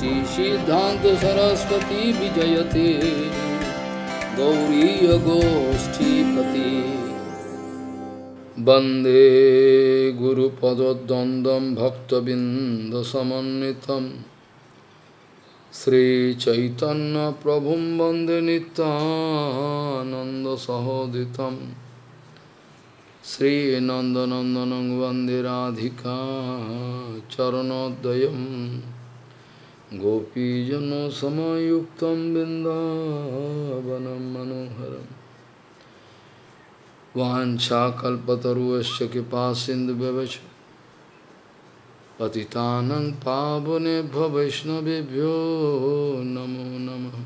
श्रीसिद्धान्त सरस्वती विजयते। गौरीयगोष्ठीपति। वंदे गुरुपदद्वन्द्वं भक्तबिन्दसमन्वितं। श्रीचैतन्यप्रभुं वंदे नित्यानन्दसहोदितं। श्रीनन्दनन्दनं वंदे राधिका गोपीजन समयुक्त बिंदवनं मनोहर वाछाकल्पतरुश कृपा सिंधु व्यवच पतितान पावने वैष्णवभ्यो नमो नम।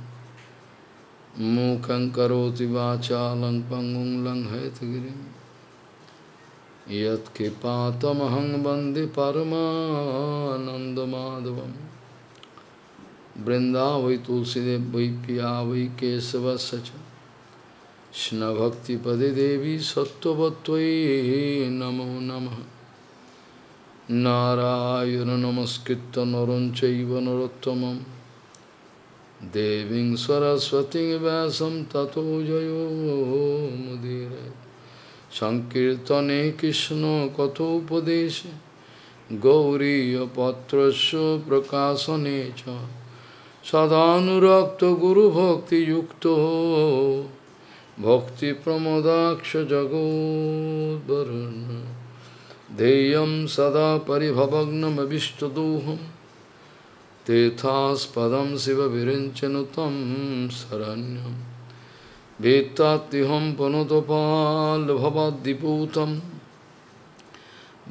मूक करोति वाचा लंग पंगुं लंघयतगिरी यत्कृपातमहं वंदे परमानन्दमाधवम्। वृंदा वही तुलसीदेव वही पिया वही केशव सच। कृष्ण भक्ति पदे देवी सत्वत्वी नमो नम। नारायण नमस्कृत नर चरोत्तम देवी सरस्वती व्यास तथो जयो मुदीर। संकीर्तने कृष्ण कथोपदेश। गौरीपत्र प्रकाशने सदानुरक्तगुरुभक्तियुक्तो भक्तिप्रमोदाक्षजगोद्वरुन् ध्येयं सदा परिभवग्नमभिष्टदोहं तेथास्पदं शिवविरिञ्चनुतं शरण्यं वेत्तात्युहं पुनतपाल्भवद्दिपूतं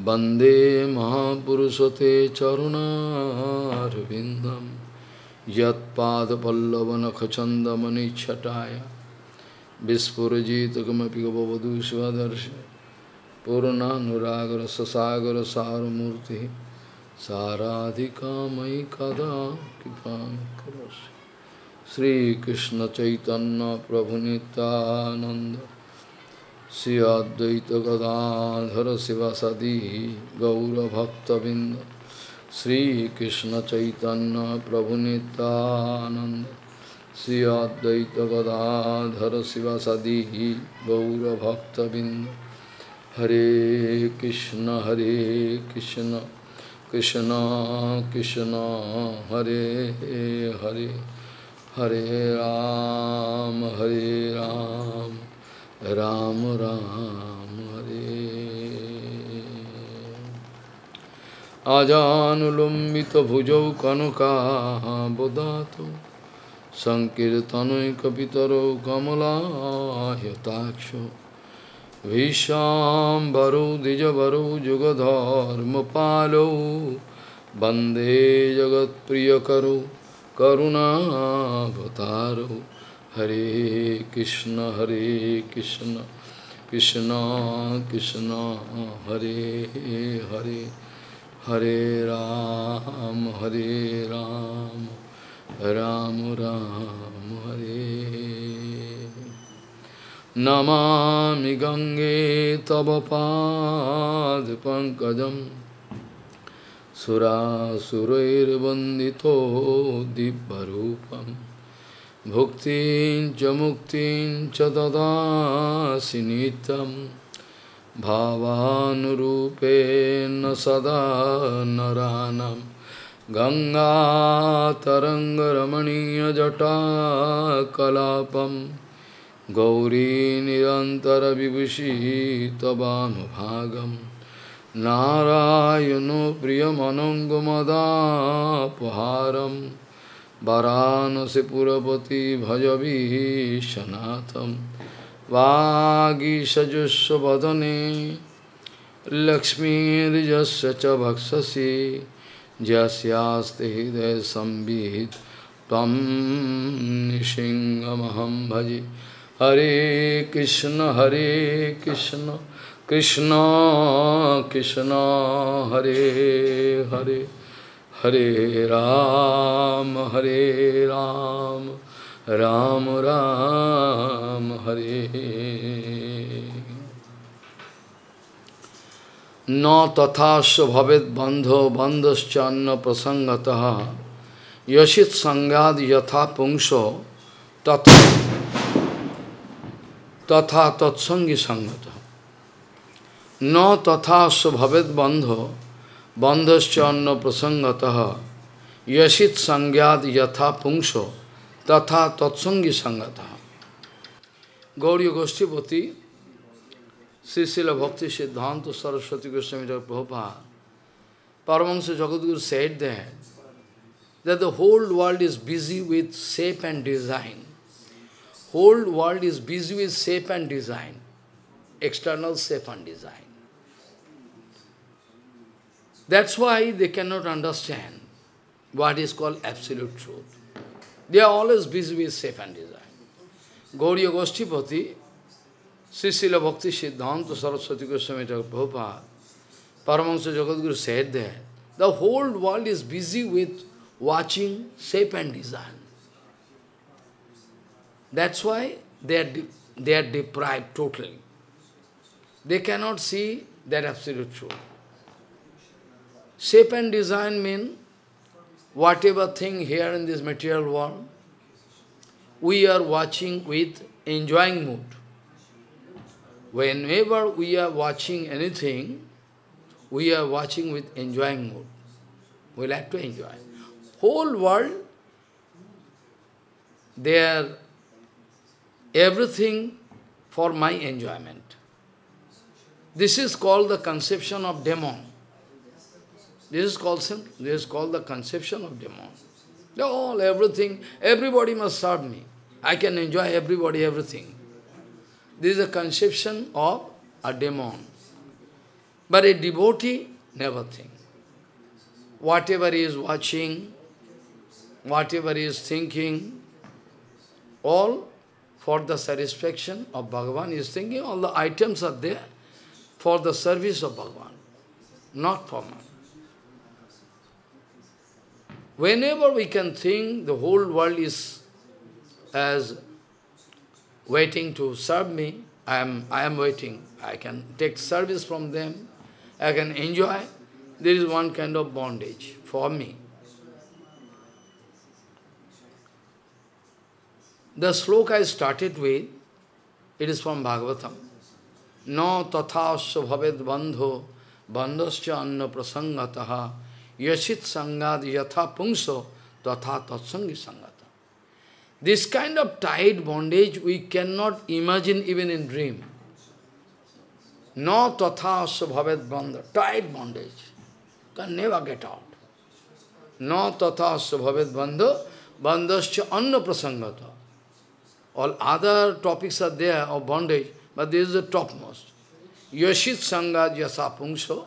वन्दे महापुरुषते चरुणारविन्दं यत्पादपल्लवनखचन्दमनिच्छटाय विस्फुरजितकमपि गवधू स्वदर्श पूर्णानुरागरससागरसारमूर्तिः। साराधिका मयि कदा कृपा करोषि श्रीकृष्णचैतन्यप्रभुनितानन्द श्री अद्वैतगदाधर शिवसदी गौरभक्तबिन्द। अद्वैत गदाधर शिवसदी गौरभक्तबिंद श्रीकृष्ण चैतन्य प्रभु नित्यानंद श्री अद्वैत गदाधर शिवसदी गौरभक्तबिंद हरे कृष्ण हरे कृष्ण कृष्ण कृष्ण हरे हरे हरे राम हरे राम राम राम आजानुलम्बितभुजौ कनकाबदातु सङ्कीर्तनैकपितरौ कमलायताक्षो भीष्माम्बरौ द्विजवरौ जुगधर्मपालौ वंदे जगत्प्रियकरौ करुणावतारौ। हरे कृष्ण हरे कृष्ण कृष्ण कृष्ण, हरे हरे। हरे राम हरे राम राम राम हरे नमामि गङ्गे तव पादपङ्कजं सुरासुरैर्वन्दितो दिव्यरूपं भुक्तिं च मुक्तिं च ददासि नित्यं भावानुरूपेण सदा नरानं गङ्गातरङ्गरमणीयजटाकलापं गौरी निरन्तरविभूषी तवानुभागं नारायणो प्रियमनङ्गमदापहारं। वरानसिपुरपति भजवीशनाथं वागीषजुस्वदने लक्ष्मीर्यस्य च भक्षसि यस्यास्ति हृदयसंवित् त्वं निसिंहमहं भजे। हरे कृष्ण हरे कृष्ण कृष्ण कृष्ण, हरे हरे। हरे राम हरे राम। राम राम, हरे। न तथा भवेद बंधो बंधश्चान्न प्रसंगत यशित संगाद यथा पुंसो तथा तथा तत्संगी संगत। न तथा स्वभवेद बंधो बंधश्चान्न प्रसंगत यशित संज्ञात यथा पुंसो Tatha Tatsangi Sangata Gauriya Goshtipati Srisila Bhakti Siddhanta Saraswati Goswami Prabhupada Paramahansa Jagadguru said that that the whole world is busy with shape and design. Whole world is busy with shape and design, external shape and design. That's why they cannot understand what is called absolute truth. They are always busy with shape and design. Gauriya Goshtipati, Srisila Bhakti Siddhanta Saraswati Goswami Prabhupada, Paramahansa Jagadguru said that the whole world is busy with watching shape and design. That's why they are, they are deprived totally. They cannot see that absolute truth. Shape and design mean whatever thing here in this material world, we are watching with enjoying mood. Whenever we are watching anything, we are watching with enjoying mood. We like to enjoy whole world, they are everything for my enjoyment. This is called the conception of demon. This is called sin. this is called the conception of demon. They all everything, everybody must serve me. I can enjoy everybody, everything. This is a conception of a demon. But a devotee never thinks. Whatever he is watching, whatever he is thinking, all for the satisfaction of Bhagavan he is thinking, all the items are there for the service of Bhagavan, not for man. Whenever we can think the whole world is as waiting to serve me, I am, I am waiting. I can take service from them, I can enjoy. There is one kind of bondage for me. The sloka I started with, it is from Bhagavatam. No tathasya bhaved bandho bandhascha anna prasangataha yashit sangad yatha pungso tatha tatsangi sangata. This kind of tight bondage we cannot imagine even in dream. No tathasya bhaved bandha, tight bondage, can never get out. No tathasya bhaved bandha bandhascha anna prasangata. All other topics are there of bondage, but this is the topmost. Yashit Sangha Yasa Pungsho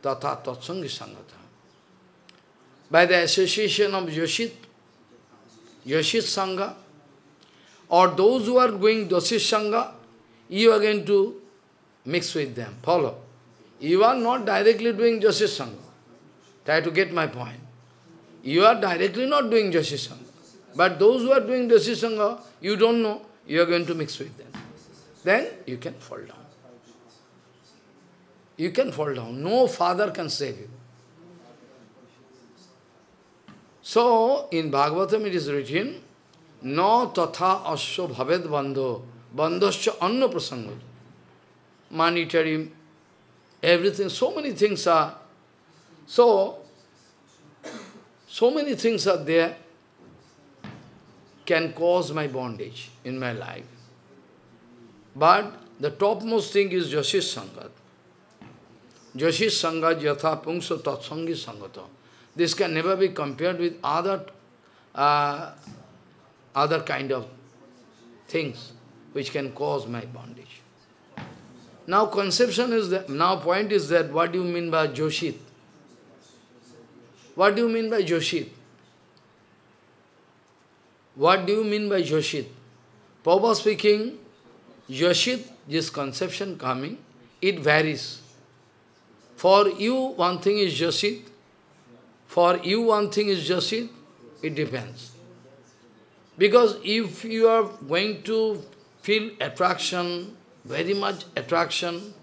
Tata Tatsangi Sangata. By the association of Yashit, Yashit Sangha, or those who are going Dosit Sangha, you are going to mix with them, follow. You are not directly doing Joshi Sangha. Try to get my point. You are directly not doing Joshi Sangha. But those who are doing Dasi Sangha, you don't know, you are going to mix with them. Then you can fall down. You can fall down. No father can save you. So, in Bhagavatam it is written, No tatha asya bhaved bandho, bandhasya anna prasanga. Monetary, everything, so many things are. So, so many things are there can cause my bondage in my life. But the topmost thing is Jashish Sangat. Jashish Sangat yatha pungsa tatsangi sangata. This can never be compared with other uh, other kind of things which can cause my bondage. Now conception is that, now point is that what do you mean by Joshit? What do you mean by Joshit? What do you mean by Joshit? Papa speaking, Joshit, this conception coming, it varies. For you, one thing is Yoshit. For you, one thing is Yoshit. It depends. Because if you are going to feel attraction, very much attraction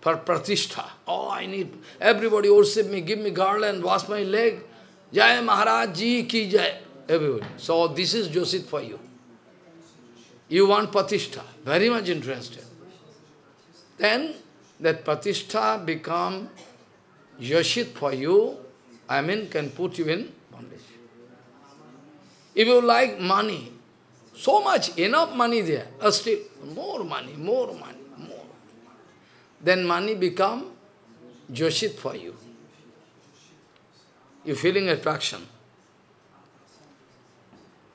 for pratishtha, oh, I need, everybody worship me, give me garland, wash my leg, Jai Maharaj Ji ki Jai. everybody. So this is Joshit for you. You want Patishtha, very much interested. Then that Patishtha become Yoshit for you, I mean can put you in bondage. If you like money, so much, enough money there, uh, still more money, more money, more. Then money become Joshit for you. You feeling attraction.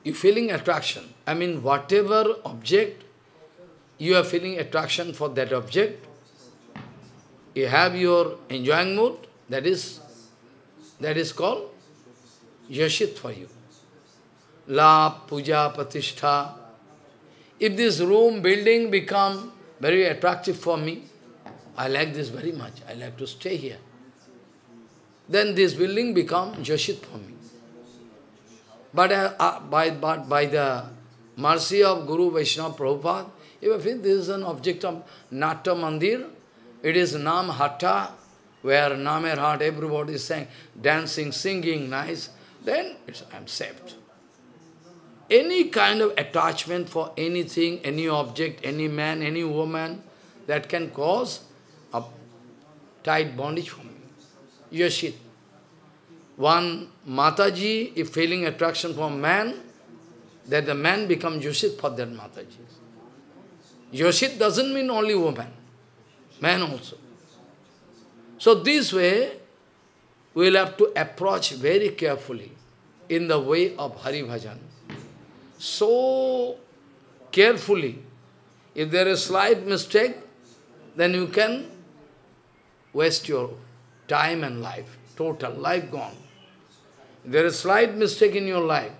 You feeling attraction. I mean, whatever object, you are feeling attraction for that object. You have your enjoying mood, that is, that is called Yashit for you. La, puja, patishtha. If this room, building become very attractive for me, I like this very much, I like to stay here. Then this building become Yashit for me. But uh, uh, by, but by the mercy of Guru Vaishnava Prabhupada, if this is an object of Nata Mandir, it is Nam Hatha, where Namer Heart, everybody is saying, dancing, singing, nice, then I am saved. Any kind of attachment for anything, any object, any man, any woman, that can cause a tight bondage for me. Yashit. One Mataji, if feeling attraction for a man, that the man becomes Yoshit for that Mataji. Yoshit doesn't mean only woman, man also. So this way, we will have to approach very carefully in the way of Hari Bhajan. So carefully, if there is slight mistake, then you can waste your time and life, total life gone. If there is slight mistake in your life,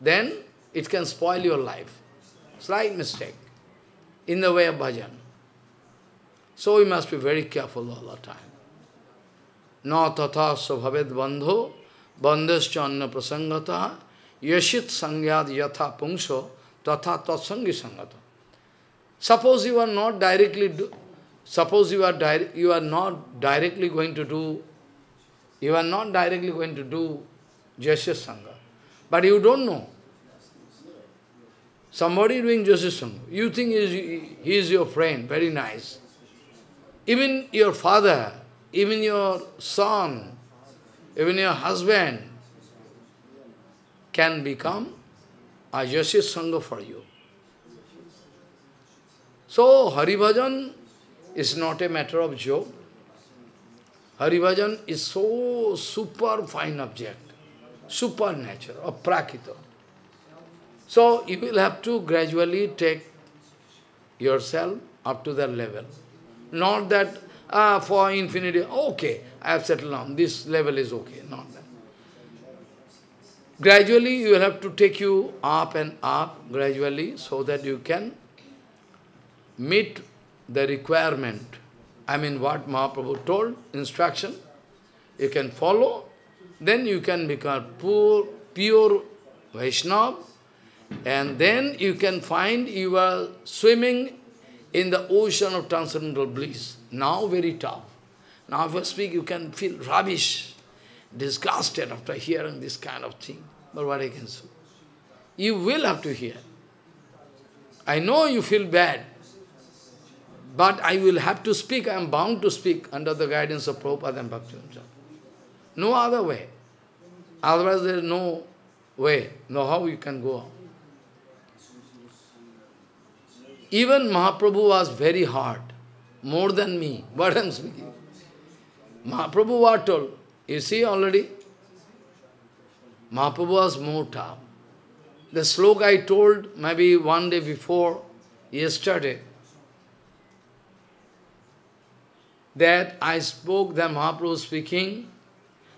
then it can spoil your life. Slight mistake in the way of bhajan. So we must be very careful all the time. न तथा स्वभावित बंधो, बंधश्च अन्न प्रसंगत, यशित संज्ञात यथा पुंसो, तथा तत्संगी संगत। Suppose you are not directly suppose you are direct you are not directly going to do you are not directly going to do जयशित संग but you don't know समी doing joseph sang you think is he is your friend, very nice. Even your father even your son, even your husband can become a Sangha for you. So, Hari Bhajan is not a matter of joke. Hari Bhajan is so super fine object, supernatural, aprakrita. So, you will have to gradually take yourself up to that level. Not that uh, for infinity, okay, I have settled down, this level is okay, not that. Gradually you will have to take you up and up, gradually, so that you can meet the requirement. I mean what Mahaprabhu told, instruction, you can follow, then you can become poor, pure Vaishnava, and then you can find you are swimming in the ocean of transcendental bliss. Now very tough. Now if I speak, you can feel rubbish, disgusted after hearing this kind of thing. But what I can say? You will have to hear. I know you feel bad, but I will have to speak, I am bound to speak under the guidance of Prabhupada and Bhakti. No other way. Otherwise there is no way, no how you can go on. Even Mahaprabhu was very hard, more than me, what I speaking. Mahaprabhu was told, you see already, Mahaprabhu was more tough. The sloka I told maybe one day before, yesterday, that I spoke, the Mahaprabhu speaking,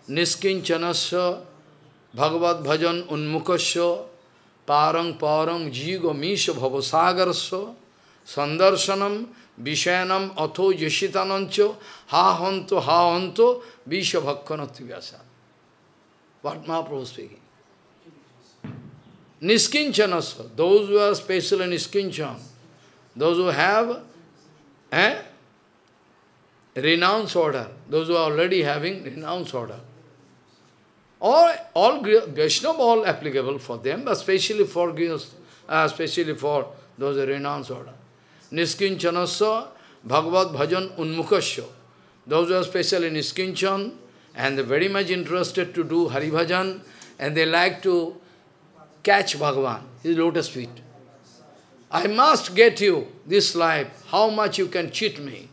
Niskinchanasya Bhagavad Bhajan Unmukasya Parang Parang Jigo Misha Bhavasagarasya Sandarsanam विषयनम अथो यशितानंच हा हंत हा हंत विष भक्षण तिव्यासा महाप्रभु स्पीकिंग निष्किंचन those who are special निष्किंचन those who have a renounce order those who already having renounce order or all Vaishnava all applicable for them specially for specially for those renounce order Niskincanasya Bhagavad Bhajan Unmukhasya. Those who are especially Niskinchan and they're very much interested to do Hari Bhajan and they like to catch Bhagavan, his lotus feet. I must get you this life, how much you can cheat me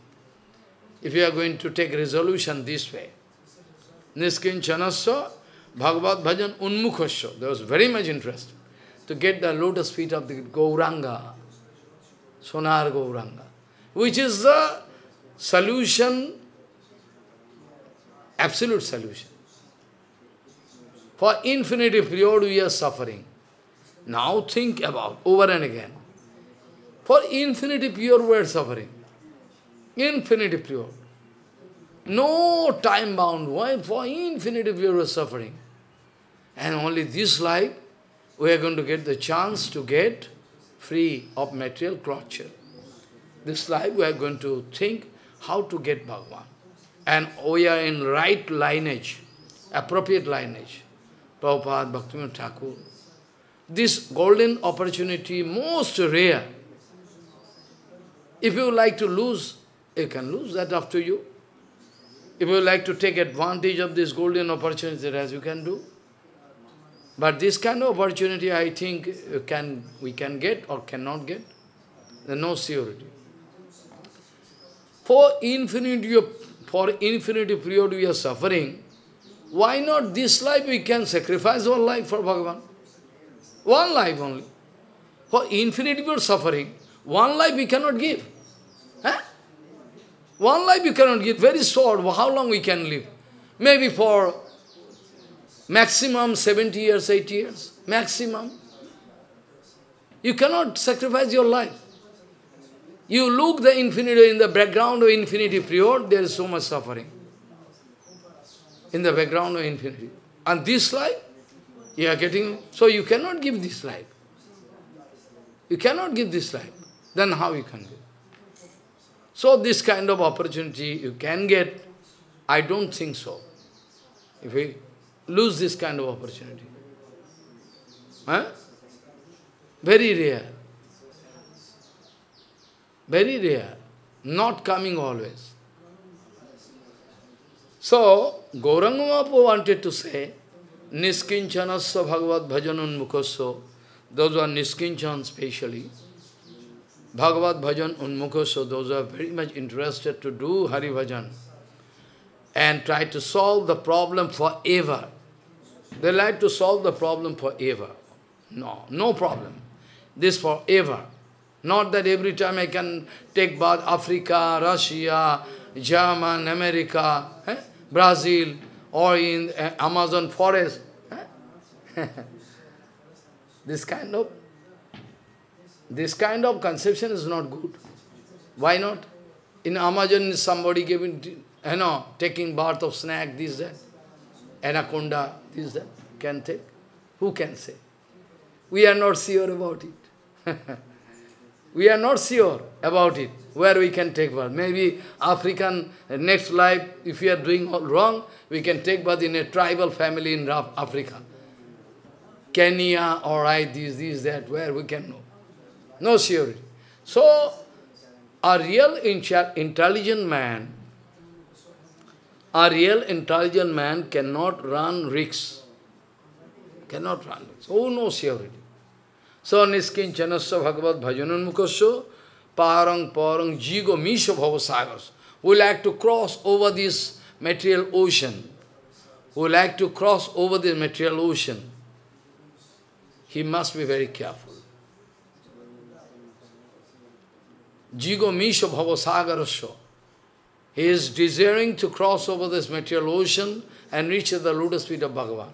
if you are going to take resolution this way. Niskin Niskinchanasya Bhagavad Bhajan Unmukhasya. There was very much interest to get the lotus feet of the Gauranga, Sonar Gauranga, which is the solution, absolute solution. For infinity period we are suffering. Now think about over and again. For infinity period we are suffering. Infinity period. No time bound. Why? For infinity period we are suffering. And only this life, we are going to get the chance to get free of material torture. This life we are going to think how to get Bhagavan. And we are in right lineage, appropriate lineage. Prabhupada, Bhaktivinoda Thakur. This golden opportunity, most rare. If you like to lose, you can lose, that to you. If you like to take advantage of this golden opportunity, as you can do. But this kind of opportunity, I think, uh, can we can get or cannot get. There's no surety. For infinity, for infinity period we are suffering, why not this life we can sacrifice our life for Bhagavan? One life only. For infinity period suffering, one life we cannot give. Huh? One life we cannot give, very short, how long we can live? Maybe for Maximum 70 years, 80 years. Maximum. You cannot sacrifice your life. You look the infinity in the background of infinity period, there is so much suffering. In the background of infinity. And this life, you are getting, so you cannot give this life. You cannot give this life. Then how you can give? So this kind of opportunity you can get, I don't think so. If we lose this kind of opportunity. Huh? Very rare. Very rare. Not coming always. So, Gauranga wanted to say, Niskinchanasya Bhagavad Bhajan Unmukhasya, those are Niskinchan specially, Bhagavad Bhajan Unmukhasya, those are very much interested to do Hari Bhajan and try to solve the problem forever. They like to solve the problem forever. No, no problem. This forever. Not that every time I can take bath Africa, Russia, German, America, eh? Brazil, or in uh, Amazon forest. Eh? this kind of this kind of conception is not good. Why not? In Amazon, somebody giving, you know, taking bath of snack, this, that anaconda, this, that, can take? Who can say? We are not sure about it. we are not sure about it, where we can take birth. Maybe African uh, next life, if we are doing all wrong, we can take birth in a tribal family in Africa. Kenya, all right, this, this, that, where we can know. No surety. So, a real intelligent man a real intelligent man cannot run risks. Cannot run risks. Oh, no surety. So, niskinchanasya bhagavad bhajanunmukasya parang parang jigo misha bhavasagas. Who like to cross over this material ocean, who like to cross over this material ocean, he must be very careful. Jigo misha bhavasagarasya. He is desiring to cross over this material ocean and reach the lotus feet of Bhagavan.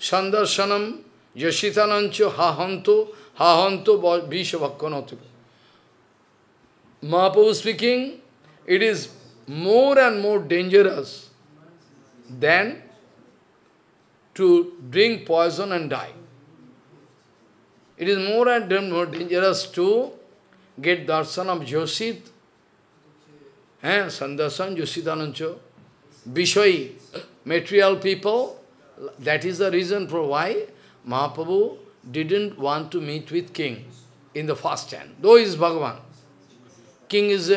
Sandarshanam yashitanancho hahanto hahanto vishavakkanatu. Mahaprabhu speaking, it is more and more dangerous than to drink poison and die. It is more and more dangerous to get darshan of Joshit हैं, संदर्शन जो सीधानंद विषयी material people that is the reason for why Mahaprabhu didn't want to meet with king in the first hand though is भगवान king is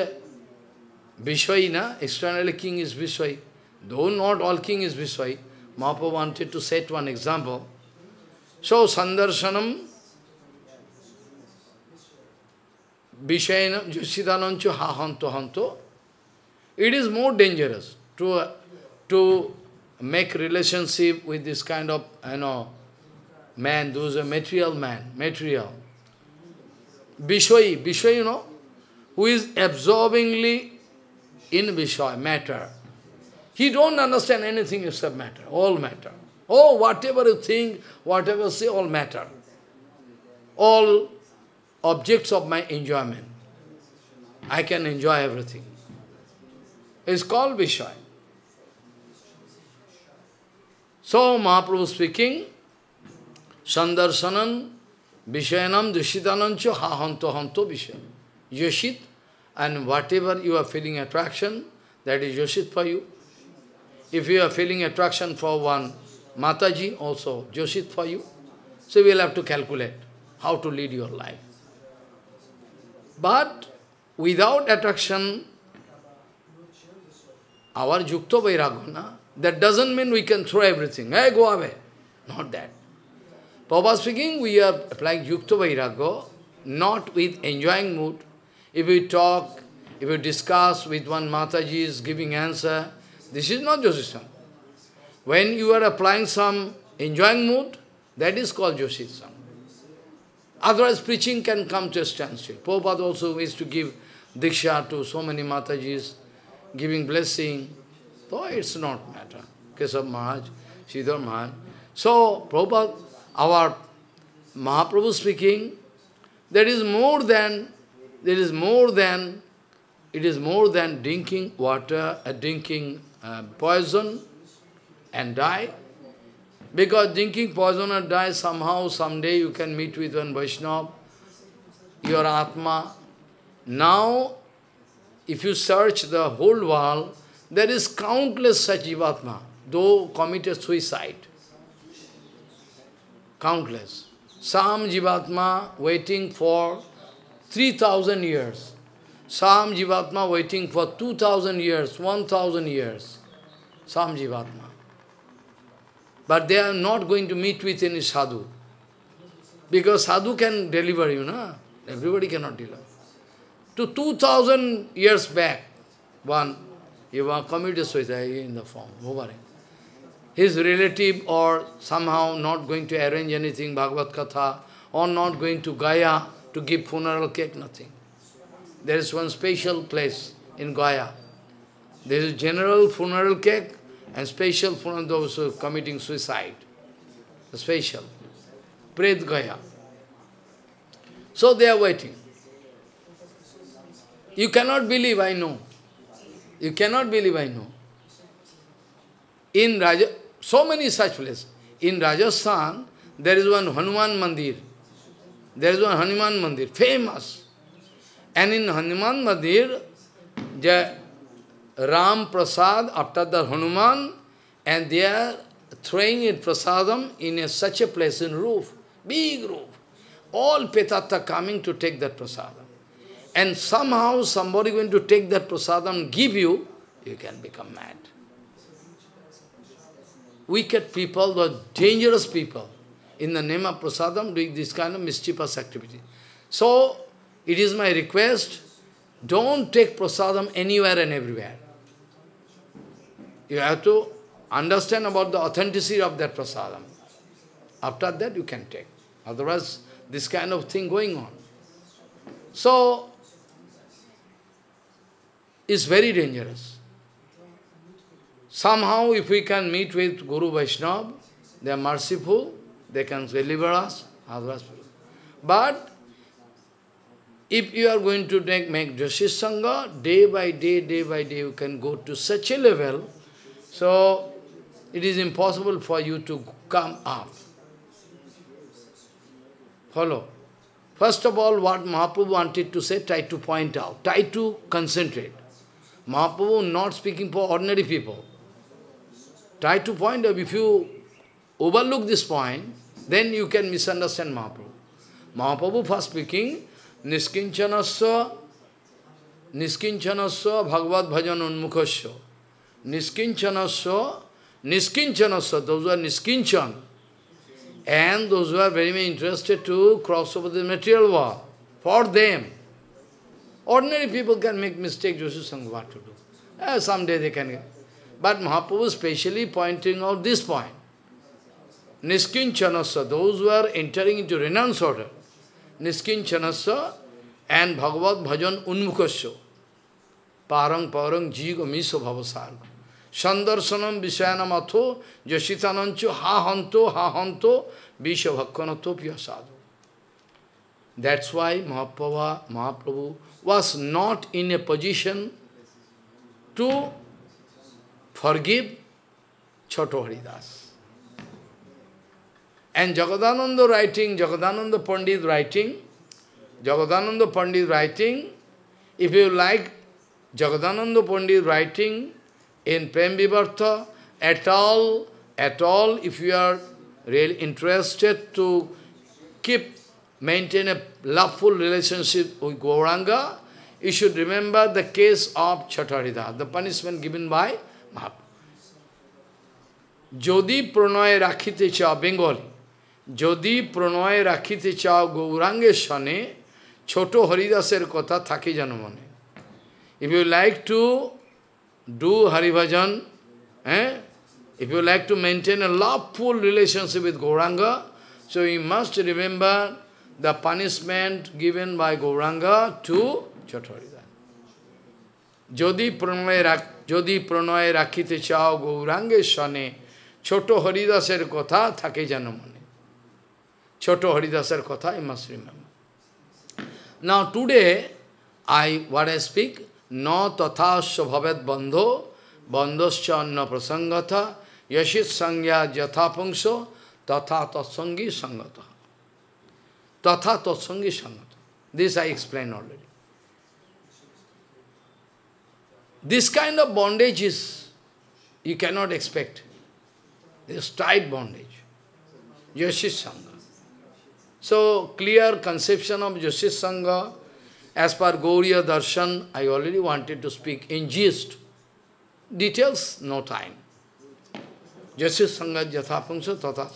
विषयी ना externally king is विषयी दो not all king is विषयी Mahaprabhu wanted to set one example so संदर्शनम विषय जो सीधानंद हा हंतो हंतो it is more dangerous to, uh, to make relationship with this kind of, you know, man, those are material man, material. Vishayi, Vishayi, you know, who is absorbingly in Vishayi, matter. He don't understand anything except matter, all matter. Oh, whatever you think, whatever you say, all matter. All objects of my enjoyment. I can enjoy everything. It's called Vishayi. So, Mahaprabhu speaking, Sandarsanan Vishayanam Dushitanancho Hahanto Hanto Vishaya. Yoshit, and whatever you are feeling attraction, that is Yoshit for you. If you are feeling attraction for one Mataji, also Yoshit for you. So we will have to calculate how to lead your life. But without attraction, our Yukta Vairagya, that doesn't mean we can throw everything. Hey, go away. Not that. Prabhupada speaking, we are applying Yukta Vairagya, not with enjoying mood. If we talk, if we discuss with one Mataji is giving answer, this is not Joshisam. When you are applying some enjoying mood, that is called Joshisam. Otherwise, preaching can come to a standstill. Prabhupada also is to give diksha to so many Matajis, giving blessing. So it's not matter. Kesab Maharaj, Sridhar Maharaj. So, Prabhupada, our Mahaprabhu speaking, there is more than, there is more than, it is more than drinking water, uh, drinking uh, poison and die. Because drinking poison and die, somehow, someday you can meet with one Vaishnava, your Atma. Now, if you search the whole world, there is countless such Jivatma, though committed suicide. Countless. Some Jivatma waiting for 3000 years. Some Jivatma waiting for 2000 years, 1000 years. Some Jivatma. But they are not going to meet with any sadhu. Because sadhu can deliver you, na? Everybody cannot deliver. To 2000 years back, one, he was committed suicide in the form, over His relative or somehow not going to arrange anything, Bhagavad Katha, or not going to Gaya to give funeral cake, nothing. There is one special place in Gaya. There is general funeral cake and special for those who are committing suicide. Special. Pret Gaya. So they are waiting. You cannot believe, I know. You cannot believe, I know. In Raja, so many such places. In Rajasthan, there is one Hanuman Mandir. There is one Hanuman Mandir, famous. And in Hanuman Mandir, the Ram Prasad after the Hanuman, and they are throwing it prasadam in a, such a place in roof, big roof. All petatta coming to take that prasadam. And somehow somebody going to take that prasadam, give you, you can become mad. Wicked people, the dangerous people, in the name of prasadam, doing this kind of mischievous activity. So, it is my request, don't take prasadam anywhere and everywhere. You have to understand about the authenticity of that prasadam. After that you can take. Otherwise, this kind of thing going on. So, it's very dangerous. Somehow, if we can meet with Guru Vaishnava, they are merciful, they can deliver us. But, if you are going to make, make Sangha, day by day, day by day, you can go to such a level, so it is impossible for you to come up. Follow. First of all, what Mahaprabhu wanted to say, try to point out, try to concentrate. Mahaprabhu not speaking for ordinary people. Try to point out, if you overlook this point, then you can misunderstand Mahaprabhu. Mahaprabhu first speaking, Niskinchanasya, Niskinchanasya Bhagavad Bhajan Unmukhasya. Niskinchanasya, Niskinchanasya, those who are Niskinchan, and those who are very much interested to cross over the material world. For them, ordinary people can make mistake, Joshi Sangha, what to do. Uh, someday they can. But Mahaprabhu specially pointing out this point. Niskinchanasya, those who are entering into renounce order, Niskinchanasya and Bhagavad Bhajan Unmukhasya, Parang Parang Jigo Miso Bhavasarga. Sandarsanam Visayanam Atho Jashitanancho Ha Hanto Ha Hanto Visha Bhakkanato Piyasadu. That's why Mahaprabhu, Mahaprabhu was not in a position to forgive Choto Haridas. And Jagadananda writing, Jagadananda Pandit writing, Jagadananda Pandit writing, if you like Jagadananda Pandit writing in Prem Vivartha, at all, at all, if you are really interested to keep, maintain a loveful relationship with Gauranga, you should remember the case of Chatarida, the punishment given by Mahaprabhu. যদি প্রণয় রাখিতে চাও Bengali যদি প্রণয় রাখিতে চাও গৌরাঙ্গের সনে ছোট হরিদাসের কথা থাকে যেন মনে if you like to do Haribhajan হ্যাঁ if you like to maintain a loveful relationship with Gauranga, so you must remember the punishment given by Gauranga to Chaturida. যদি প্রণয় রাখ যদি প্রণয় রাখিতে চাও গৌরাঙ্গের সনে ছোট হরিদাসের কথা থাকে যেন মনে ছোট হরিদাসের কথা I must remember. Now today, I what I speak, no tathasya bhavet bandho, bandhascha anna prasangata, yashit sangya jathapangsho, tatha tatsangi sangata. Tatha tatsangi sangata. This I explained already. This kind of bondage is, you cannot expect. This tight bondage. Yashit Sangha. So, clear conception of Yashit Sangha, as per Gauriya Darshan, I already wanted to speak in gist. Details, no time. Yashit Sangha Jathapangsha Tata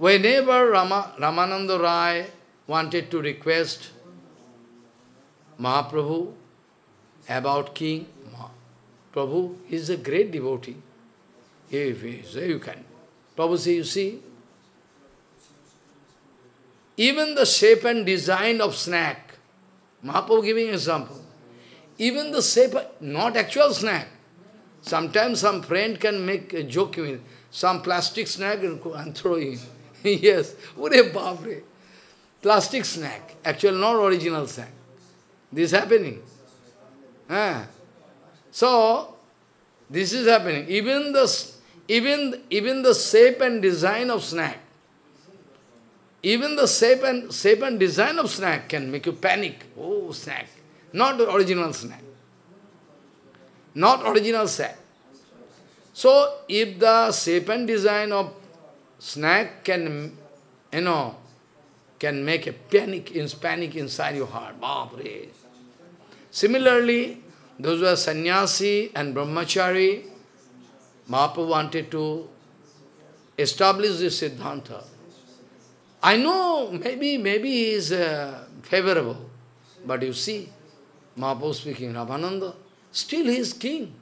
Whenever Rama, Ramananda Rai wanted to request Mahaprabhu about King Prabhu is a great devotee. If you can. Prabhu say, you see, even the shape and design of snack, Mahaprabhu giving example, even the shape, not actual snack. Sometimes some friend can make a joke with some plastic snack and throw in. yes, what a babre. Plastic snack, actual not original snack. This happening. Ah. So, this is happening. Even the, even, even the shape and design of snack, even the shape and, shape and design of snack can make you panic. Oh, snack. Not original snack. Not original snack. So, if the shape and design of snack can, you know, can make a panic, in, panic inside your heart. Babre. Similarly, those who are sannyasi and brahmachari, Mahaprabhu wanted to establish this siddhanta. I know maybe maybe he is uh, favorable, but you see, Mahaprabhu speaking, Ramananda, still he is king.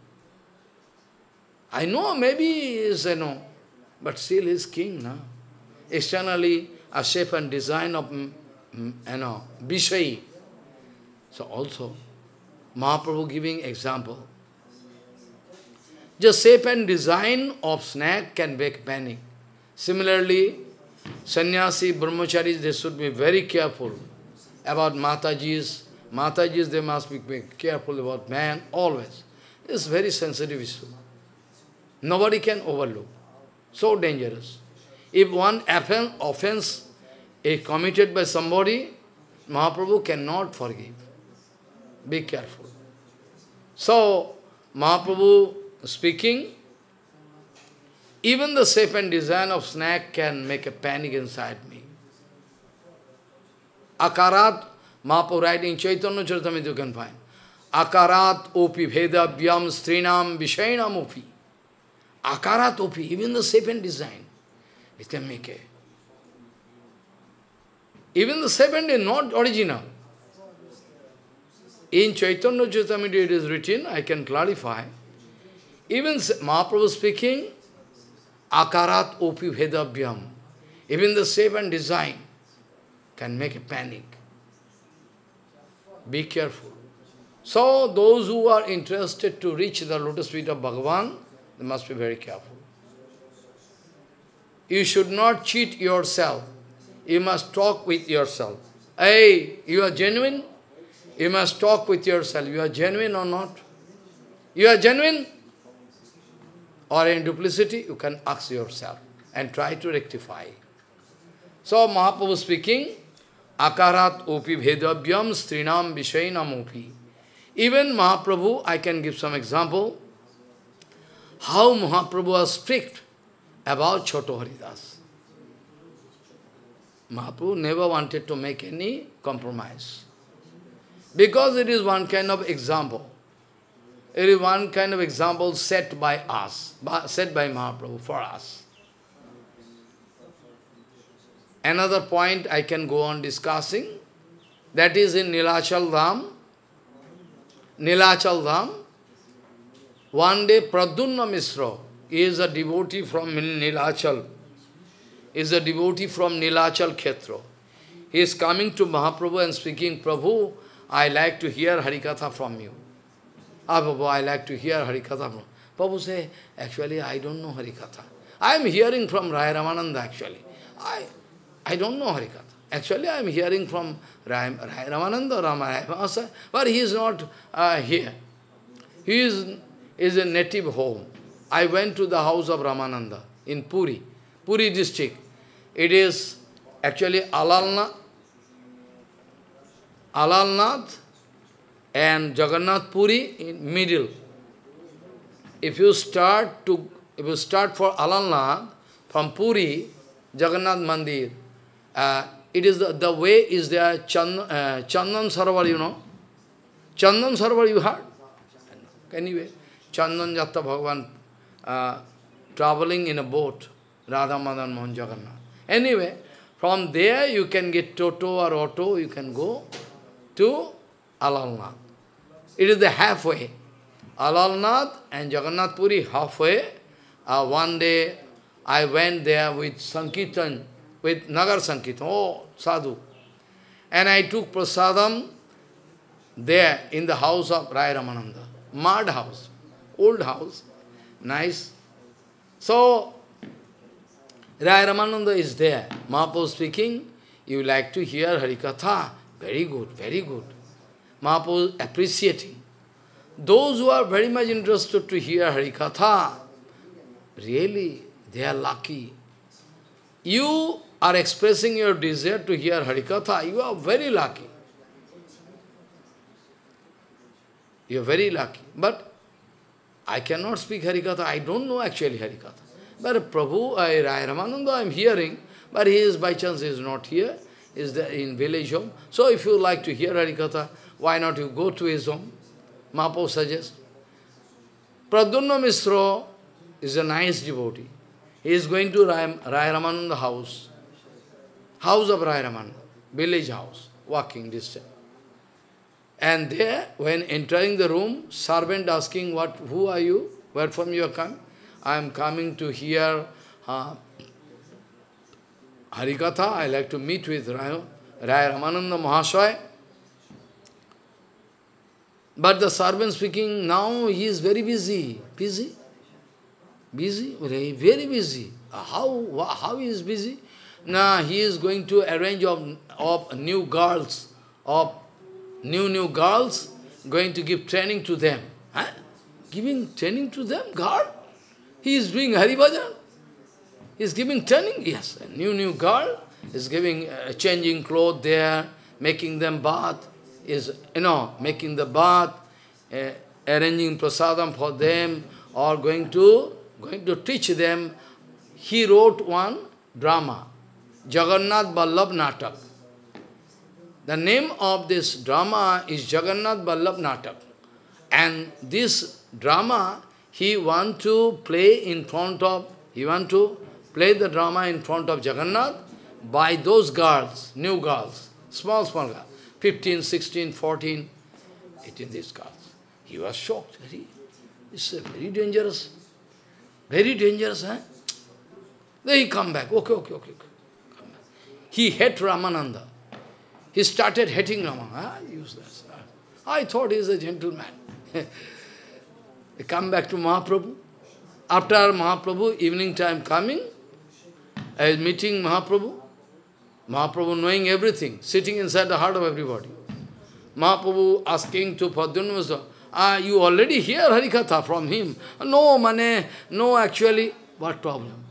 I know maybe he is, you know, but still he is king now. Externally, a shape and design of, you know, Vishayi. So also, Mahaprabhu giving example. Just shape and design of snack can make panic. Similarly, sannyasi, brahmacharis, they should be very careful about Matajis. Matajis, they must be careful about man, always. It's very sensitive issue. Nobody can overlook. So dangerous. If one offense is committed by somebody, Mahaprabhu cannot forgive. Be careful. So, Mahaprabhu speaking, Even the shape and design of snack can make a panic inside me. Akarat, Mahaprabhu writing Chaitanya Charitamrita you can find. Akarat opi vedavyam strinam vishainam opi. Akarat opi, even the shape and design, it can make a. Even the shape is not original. In Chaitanya Charitamrita it is written, I can clarify. Even Mahaprabhu speaking, akarat opi vedavyam. Even the shape and design can make a panic. Be careful. So those who are interested to reach the lotus feet of Bhagavan, they must be very careful. You should not cheat yourself. You must talk with yourself. Hey, you are genuine? You must talk with yourself. You are genuine or not? You are genuine? or in duplicity, you can ask yourself and try to rectify. So Mahaprabhu speaking, Akarat upi bhedavyam strinam vishainam upi. Even Mahaprabhu, I can give some example, how Mahaprabhu was strict about Choto Haridas. Mahaprabhu never wanted to make any compromise. Because it is one kind of example. It is one kind of example set by us, set by Mahaprabhu for us. Another point I can go on discussing, that is in Nilachal Dham. Nilachal Dham, one day Pradyumna Misra is a devotee from Nilachal, is a devotee from Nilachal Khetra. He is coming to Mahaprabhu and speaking, Prabhu, I like to hear Harikatha from you. Ah, Prabhu, I like to hear Harikatha. Prabhu say, actually, I don't know Harikatha. I am hearing from Raya Ramananda, actually. I, I don't know Harikatha. Actually, I am hearing from Raya, Raya Ramananda, Ramananda, but he is not uh, here. He is, is a native home. I went to the house of Ramananda in Puri, Puri district. It is actually Alalna, Alalnath and Jagannath Puri in middle. If you start to, if you start for Alalnath, from Puri, Jagannath Mandir, uh, it is the, the way is there Chand, uh, Chandan Sarovar, you know. Chandan Sarovar you heard? Anyway, Chandan Jatta Bhagavan uh, traveling in a boat, Radha Madan Mohan Jagannath. Anyway, from there you can get Toto or Auto, you can go to Alalnath. It is the halfway. Alalnath and Jagannath Puri halfway. Uh, one day I went there with Sankirtan, with Nagar Sankirtan, oh, sadhu. And I took prasadam there in the house of Rai Ramananda. Mud house, old house, nice. So, Rai Ramananda is there. Mahaprabhu speaking, you like to hear Harikatha. Very good, very good. Mahaprabhu appreciating. Those who are very much interested to hear Harikatha, really, they are lucky. You are expressing your desire to hear Harikatha, you are very lucky. You are very lucky. But I cannot speak Harikatha, I don't know actually Harikatha. But Prabhu, I, Rai Ramananda, I am hearing, but he is by chance he is not here, is there in village home. So if you like to hear Harikatha, why not you go to his home? Mahaprabhu suggests. Pradyumna Misra is a nice devotee. He is going to Rai, Rai Ramananda house, house of Rai Ramananda, village house, walking distance. And there, when entering the room, servant asking, "What? who are you? Where from you are coming? I am coming to hear uh, Harikatha. I like to meet with Rai, Rai Ramananda Mahasaya. But the servant speaking, now he is very busy. Busy? Busy? Very, busy. How, how he is busy? Now he is going to arrange of, of new girls, of new, new girls, going to give training to them. Huh? Giving training to them? Girl? He is doing Hari Bhajan. He is giving training? Yes. A new, new girl is giving, uh, changing clothes there, making them bath is, you know, making the bath, uh, arranging prasadam for them, or going to going to teach them, he wrote one drama, Jagannath Vallabh Natak. The name of this drama is Jagannath Vallabh Natak. And this drama, he want to play in front of, he want to play the drama in front of Jagannath by those girls, new girls, small, small girls, 15, 16, 14, 18, these girls. He was shocked. Very, it's very dangerous. Very dangerous, eh? Then he come back. Okay, okay, okay. Back. He hate Ramananda. He started hating Raman. Ah, useless. I thought he is a gentleman. come back to Mahaprabhu. After Mahaprabhu, evening time coming, I was meeting Mahaprabhu. Mahaprabhu knowing everything, sitting inside the heart of everybody. Mahaprabhu asking to Padunvasa, ah, you already hear Harikatha from him. No, mane, no, actually, what problem?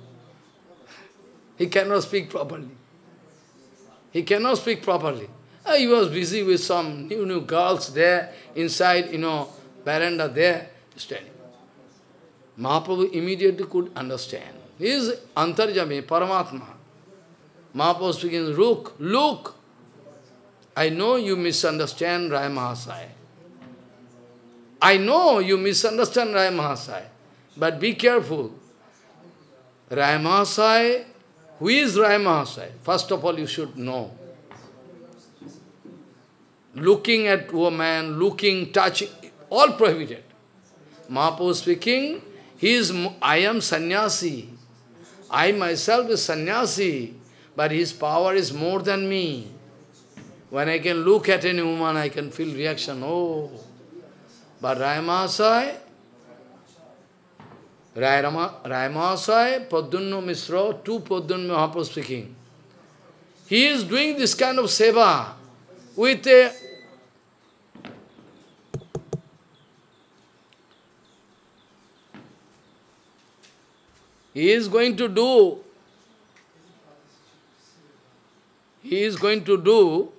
He cannot speak properly. He cannot speak properly. Ah, he was busy with some new, new girls there, inside, you know, veranda there, standing. Mahaprabhu immediately could understand. He is Antarjami, Paramatma. Mahaprabhu speaking, look, look, I know you misunderstand Rai Mahasaya. I know you misunderstand Rai Mahasaya, but be careful. Rai Mahasaya, who is Rai Mahasaya? First of all, you should know. Looking at woman, looking, touching, all prohibited. Mahaprabhu speaking, he is, I am sannyasi. I myself is sannyasi, but his power is more than me. When I can look at any woman, I can feel reaction, oh. But Raimahasai, Raimahasai, Padunno Misra, two Padunno Mahaprabhu speaking. He is doing this kind of seva with a He is going to do, he is going to do,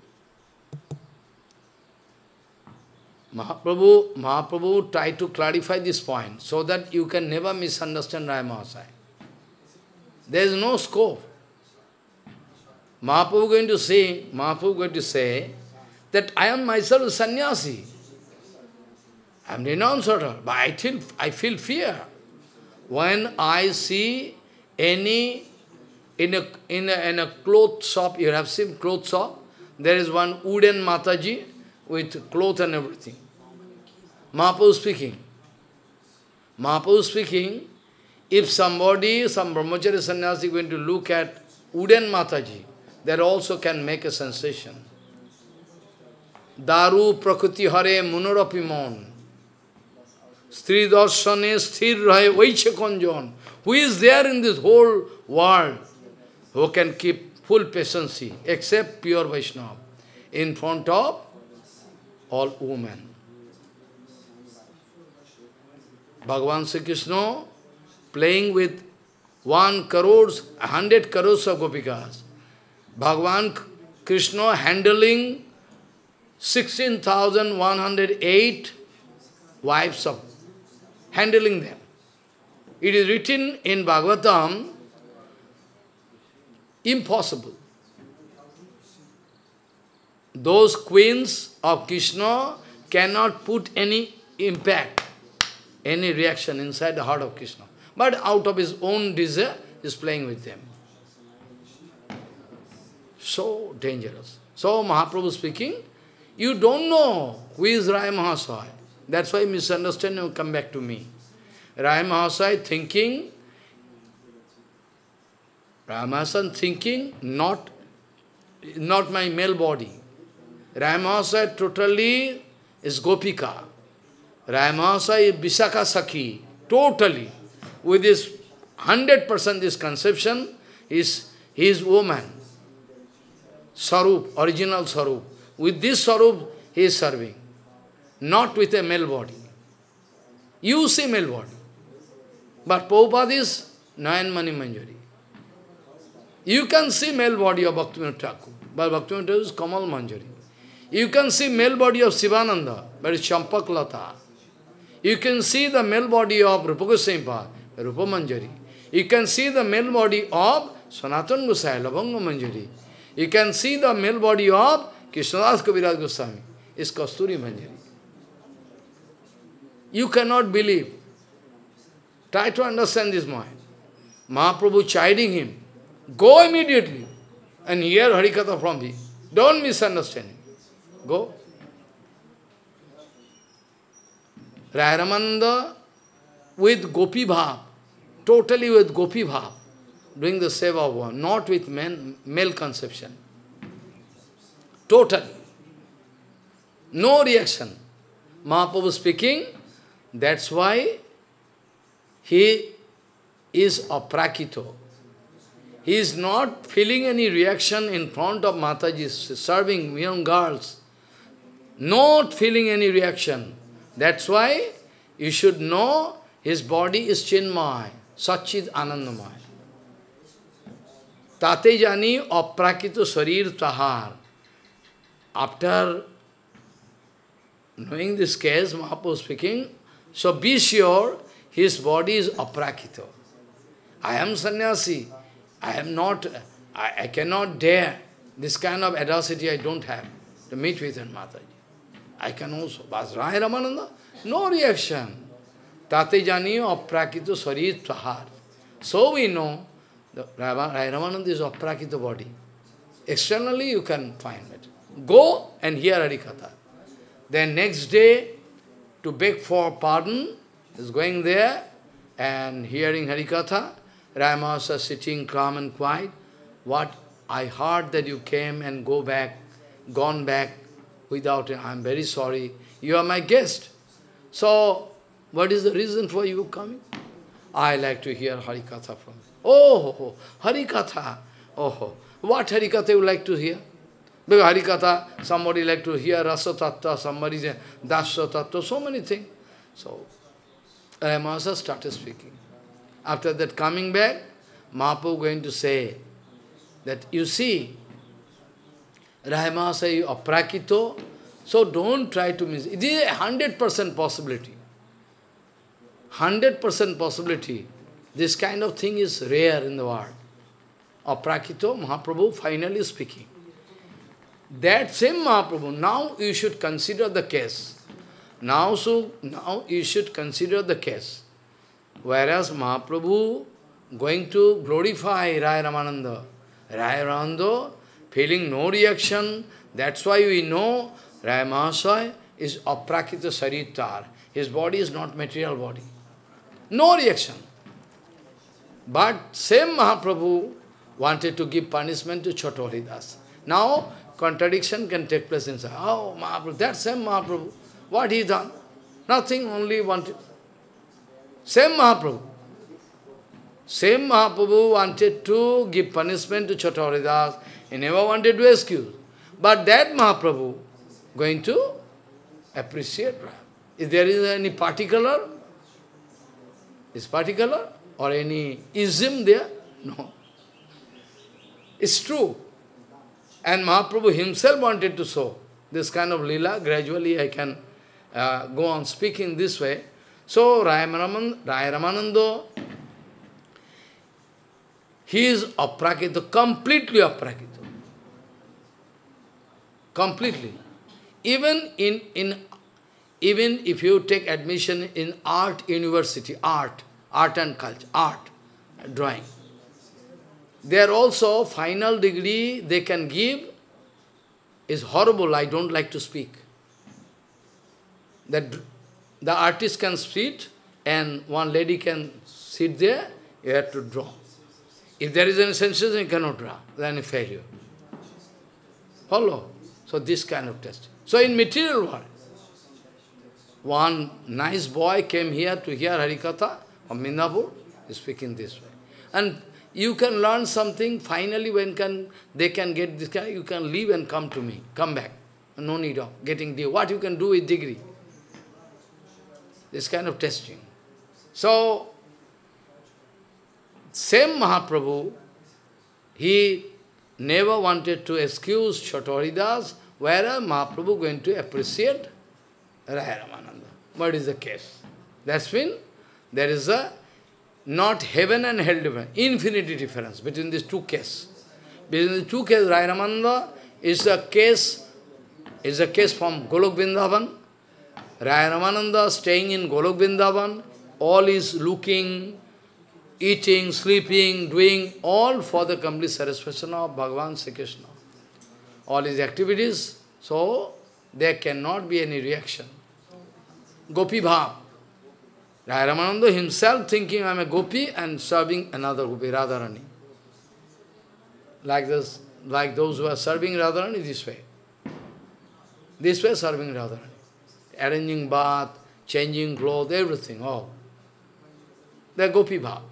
Mahaprabhu, Mahaprabhu tried to clarify this point so that you can never misunderstand Rai Mahasaya. There is no scope. Mahaprabhu going to say, Mahaprabhu going to say that I am myself a sannyasi. I am renunciator, but I feel, I feel fear. When I see any, in a, in a, in a cloth shop, you have seen cloth shop, there is one wooden Mataji with cloth and everything. Mahaprabhu speaking. Mahaprabhu speaking, if somebody, some brahmachari sannyasi going to look at wooden Mataji, that also can make a sensation. Daru prakriti hare munarapimon. Stri darshane sthir rahe vaiche konjon. Who is there in this whole world who can keep full patience except pure Vaishnava in front of all women. Bhagavan Sri Krishna playing with one crores, a hundred crores of gopikas. Bhagavan Krishna handling 16,108 wives of handling them. It is written in Bhagavatam, impossible. Those queens of Krishna cannot put any impact, any reaction inside the heart of Krishna. But out of his own desire, is playing with them. So dangerous. So Mahaprabhu speaking, you don't know who is Rai Mahasaya. That's why misunderstanding will come back to me. Rai Mahasaya thinking, Ramasan thinking, not, not my male body. Ramasa totally is Gopika. Ramasa is Visakha Sakhi, totally. With this 100% this conception, is his woman. Sarup, original Sarup. With this Sarup, he is serving. Not with a male body. You see male body. But Prabhupada is Nayan Mani Manjari. You can see male body of Bhaktivinoda Thakur, but Bhaktivinoda is Kamal Manjari. You can see male body of Sivananda, but it's Champak Lata. You can see the male body of Rupa Goswami, Rupa Manjari. You can see the male body of Sanatan Gosai, Lavanga Manjari. You can see the male body of Krishnadas Kaviraj Goswami, is Kasturi Manjari. You cannot believe. Try to understand this mind. Mahaprabhu chiding him. Go immediately and hear Harikatha from him. Don't misunderstand him. Go. Raya Ramananda with Gopi Bhav, totally with Gopi Bhav, doing the seva of one, not with men, male conception. Totally. No reaction. Mahaprabhu speaking, that's why he is aprakrito. He is not feeling any reaction in front of Mataji, serving young girls. Not feeling any reaction. That's why you should know his body is Chinmay, Sachid Anandamay. Tate jani aprakrito sarir tahar. After knowing this case, Mahaprabhu speaking, so be sure his body is aprakrito. I am sannyasi. I am not, I, I cannot dare. This kind of audacity I don't have to meet with him, Mataji. I can also. But Rai Ramananda, no reaction. Tate jani aprakrito sarir tahar. So we know the Rai Ramananda is aprakrito body. Externally you can find it. Go and hear Harikatha. Then next day, to beg for pardon, is going there and hearing Harikatha. Ramasa sitting calm and quiet. What I heard that you came and go back, gone back without, I am very sorry. You are my guest. So, what is the reason for you coming? I like to hear Harikatha from you. Oh, Harikatha. Oh, what Harikatha you like to hear? Because Harikatha, somebody like to hear Rasa Tattva, somebody say Dasya Tattva, so many things. So, Ramasa started speaking. After that coming back, Mahaprabhu going to say that, you see, Rahimasa is aprakrito, so don't try to miss. It is a hundred percent possibility. Hundred percent possibility. This kind of thing is rare in the world. Aprakrito, Mahaprabhu finally speaking. That same Mahaprabhu, now you should consider the case. Now, so, now you should consider the case. Whereas Mahaprabhu going to glorify Raya Ramananda. Raya Ramananda feeling no reaction. That's why we know Raya Mahasaya is aprakita saritar. His body is not material body. No reaction. But same Mahaprabhu wanted to give punishment to Chotoridas. Now, contradiction can take place inside. Oh, Mahaprabhu, that same Mahaprabhu, what he done? Nothing, only wanted. Same Mahaprabhu. Same Mahaprabhu wanted to give punishment to Chotoridas. He never wanted to excuse. But that Mahaprabhu going to appreciate. If there is any particular, is particular or any ism there? No. It's true. And Mahaprabhu himself wanted to show this kind of lila. Gradually I can uh, go on speaking this way. So Raya Ramananda, he is aprakrita, completely aprakrita. Completely. Even in, in even if you take admission in art university, art, art and culture, art, drawing, there also final degree they can give is horrible, I don't like to speak. That the artist can sit and one lady can sit there, you have to draw. If there is any sensation, you cannot draw, then a failure. Follow? So this kind of test. So in material world, one nice boy came here to hear Harikatha from Mindapur, speaking this way. And you can learn something, finally when can they can get this kind, you can leave and come to me, come back. No need of getting degree. What you can do with degree? This kind of testing. So, same Mahaprabhu, he never wanted to excuse Chatoridas, whereas Mahaprabhu going to appreciate Raya Ramananda. What is the case? That's when there is a not heaven and hell difference, infinity difference between these two cases. Between the two cases, Rai Ramananda is a case, is a case from Golok Vrindavan. Rai Ramananda staying in Golok Vrindavan, all is looking, eating, sleeping, doing, all for the complete satisfaction of Bhagavan Sri Krishna. All his activities, so there cannot be any reaction. Gopi Bhav. Ramananda himself thinking I am a gopi and serving another gopi, Radharani. Like this, like those who are serving Radharani this way. This way serving Radharani. Arranging bath, changing clothes, everything, all. Are gopi bhav.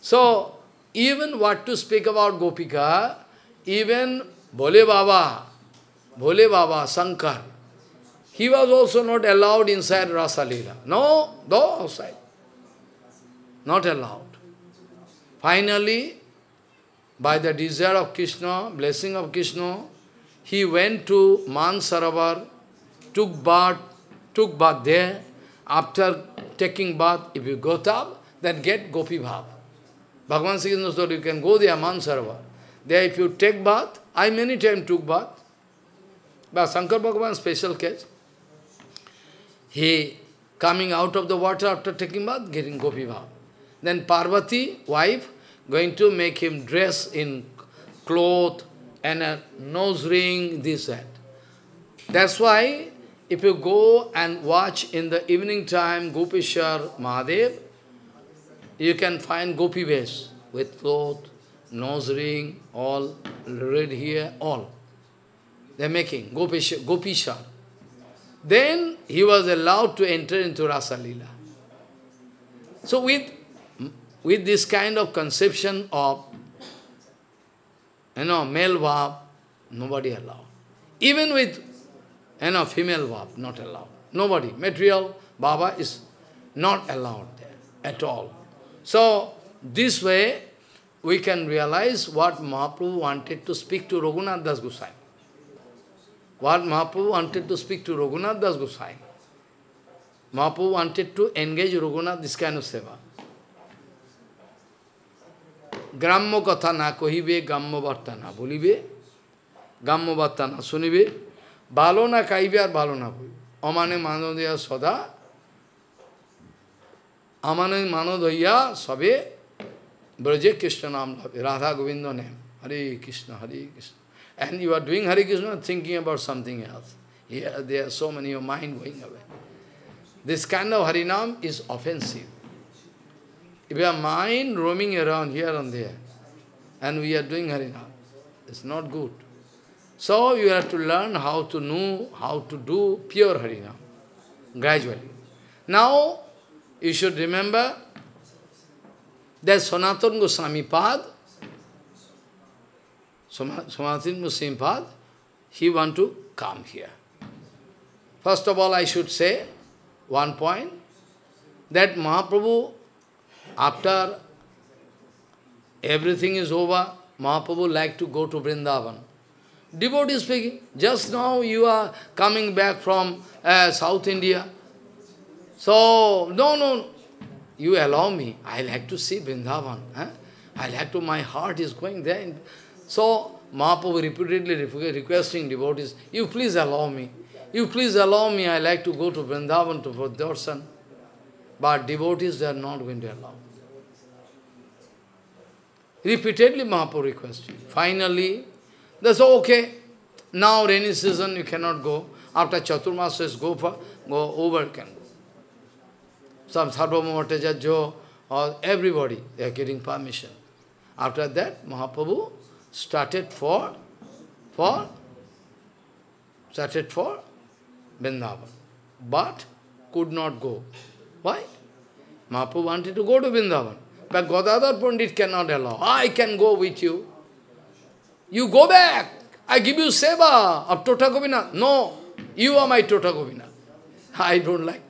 So, even what to speak about Gopika, even Bhole Baba, Bhole Baba, Sankar, he was also not allowed inside Rasa Leela. No, no outside. Not allowed. Finally, by the desire of Krishna, blessing of Krishna, he went to Mansarovar, took bath, took bath there. After taking bath, if you go up, then get Gopi Bhav. Bhagavan Sri Krishna said, you can go there, Mansarovar. There if you take bath, I many times took bath. But Shankar Bhagavan special case. He coming out of the water after taking bath, getting Gopi. Then Parvati, wife, going to make him dress in cloth and a nose ring, this, that. That's why if you go and watch in the evening time Gopishar Mahadev, you can find Gopi with cloth, nose ring, all red here, all. They're making Gopishar. Gopishar. Then he was allowed to enter into Rasa Leela. So with, with this kind of conception of, you know, male bhav, nobody allowed. Even with, you know, female bhav, not allowed. Nobody. Material Baba is not allowed there at all. So, this way, we can realize what Mahaprabhu wanted to speak to Raghunath Das what Mahaprabhu wanted to speak to Raghunath Das Goswami. Mahaprabhu wanted to engage Raghunath this kind of seva. Grammo katha na kohibe, gammo varta na bolibe, gammo varta na sunibe, balo na kaibe আর ভালো না বই অমানে মানব দেয়া সদা আমানে মানব হইয়া সবে ব্রজে কৃষ্ণ নাম লবে Radha Govinda name Hare Krishna Hare Krishna and you are doing Hare Krishna thinking about something else. Here, there are so many, your mind going away. This kind of Harinam is offensive. If your mind roaming around here and there, and we are doing Harinam, it's not good. So you have to learn how to know how to do pure Harinam, gradually. Now, you should remember that Sanatana Goswami Pad Samadhin Muslim path, he want to come here. First of all, I should say one point, that Mahaprabhu, after everything is over, Mahaprabhu like to go to Vrindavan. Devotee speaking, just now you are coming back from uh, South India. So, no, no, you allow me. I like to see Vrindavan. Huh? I like to, my heart is going there. So, Mahaprabhu repeatedly requesting devotees, you please allow me. You please allow me, I like to go to Vrindavan to Darshan. But devotees, they are not going to allow. Repeatedly Mahaprabhu requesting. Finally, they say, okay, now rainy season you cannot go. After Chaturmas says go for, go over can go. Some Sarvabhauma Bhattacharya or everybody, they are getting permission. After that, Mahaprabhu started for, for, started for Vrindavan, but could not go. Why? Mahaprabhu wanted to go to Vrindavan, but Gadadhar Pandit cannot allow. I can go with you. You go back. I give you seva of Tota Govina. No, you are my Tota. I don't like.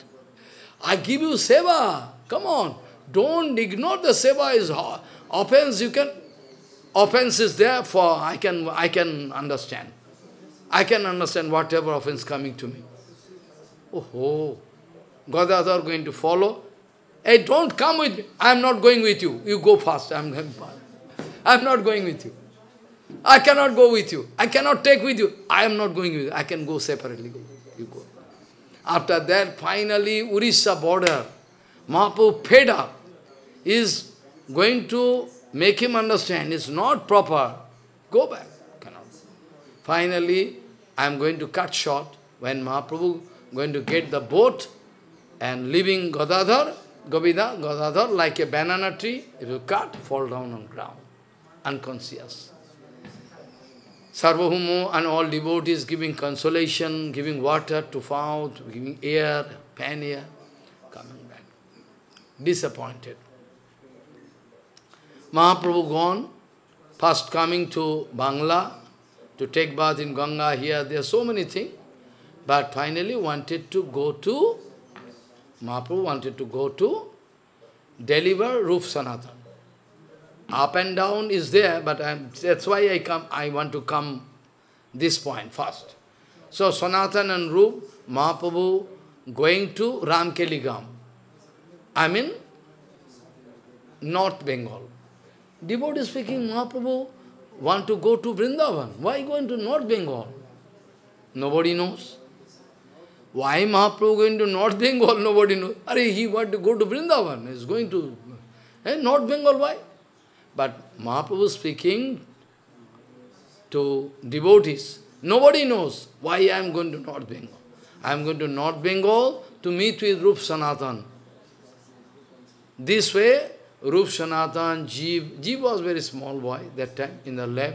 I give you seva. Come on. Don't ignore the seva is offense. You can offense is there for I can I can understand. I can understand whatever offense coming to me. Oh, oh. Gadadhar going to follow Hey, don't come with me. I am not going with you. You go fast. I am going fast. I am not going with you. I cannot go with you. I cannot take with you. I am not going with you. I can go separately. You go. After that, finally, Urissa border, Mahaprabhu fed up, is going to make him understand it's not proper. Go back. Cannot. Finally, I am going to cut short when Mahaprabhu going to get the boat and leaving Gadadhar, Govida, Gadadhar, like a banana tree, it will cut, fall down on ground, unconscious. Sarvabhaumo and all devotees giving consolation, giving water to fount, giving air, pan air, coming back. Disappointed. Mahaprabhu gone, first coming to Bangla, to take bath in Ganga here, there are so many things, but finally wanted to go to, Mahaprabhu wanted to go to deliver Rup Sanatan. Up and down is there, but I'm, that's why I come. I want to come this point first. So Sanatan and Rup, Mahaprabhu going to Ramkeligam. I mean, North Bengal. Devotee speaking, Mahaprabhu want to go to Vrindavan. Why going to North Bengal? Nobody knows. Why Mahaprabhu going to North Bengal? Nobody knows. Are he want to go to Vrindavan. He's going to eh, North Bengal. Why? But Mahaprabhu speaking to devotees, nobody knows why I am going to North Bengal. I am going to North Bengal to meet with Rup Sanatan. This way, Rup Sanatan, Jeev, Jeev was very small boy that time in the lab.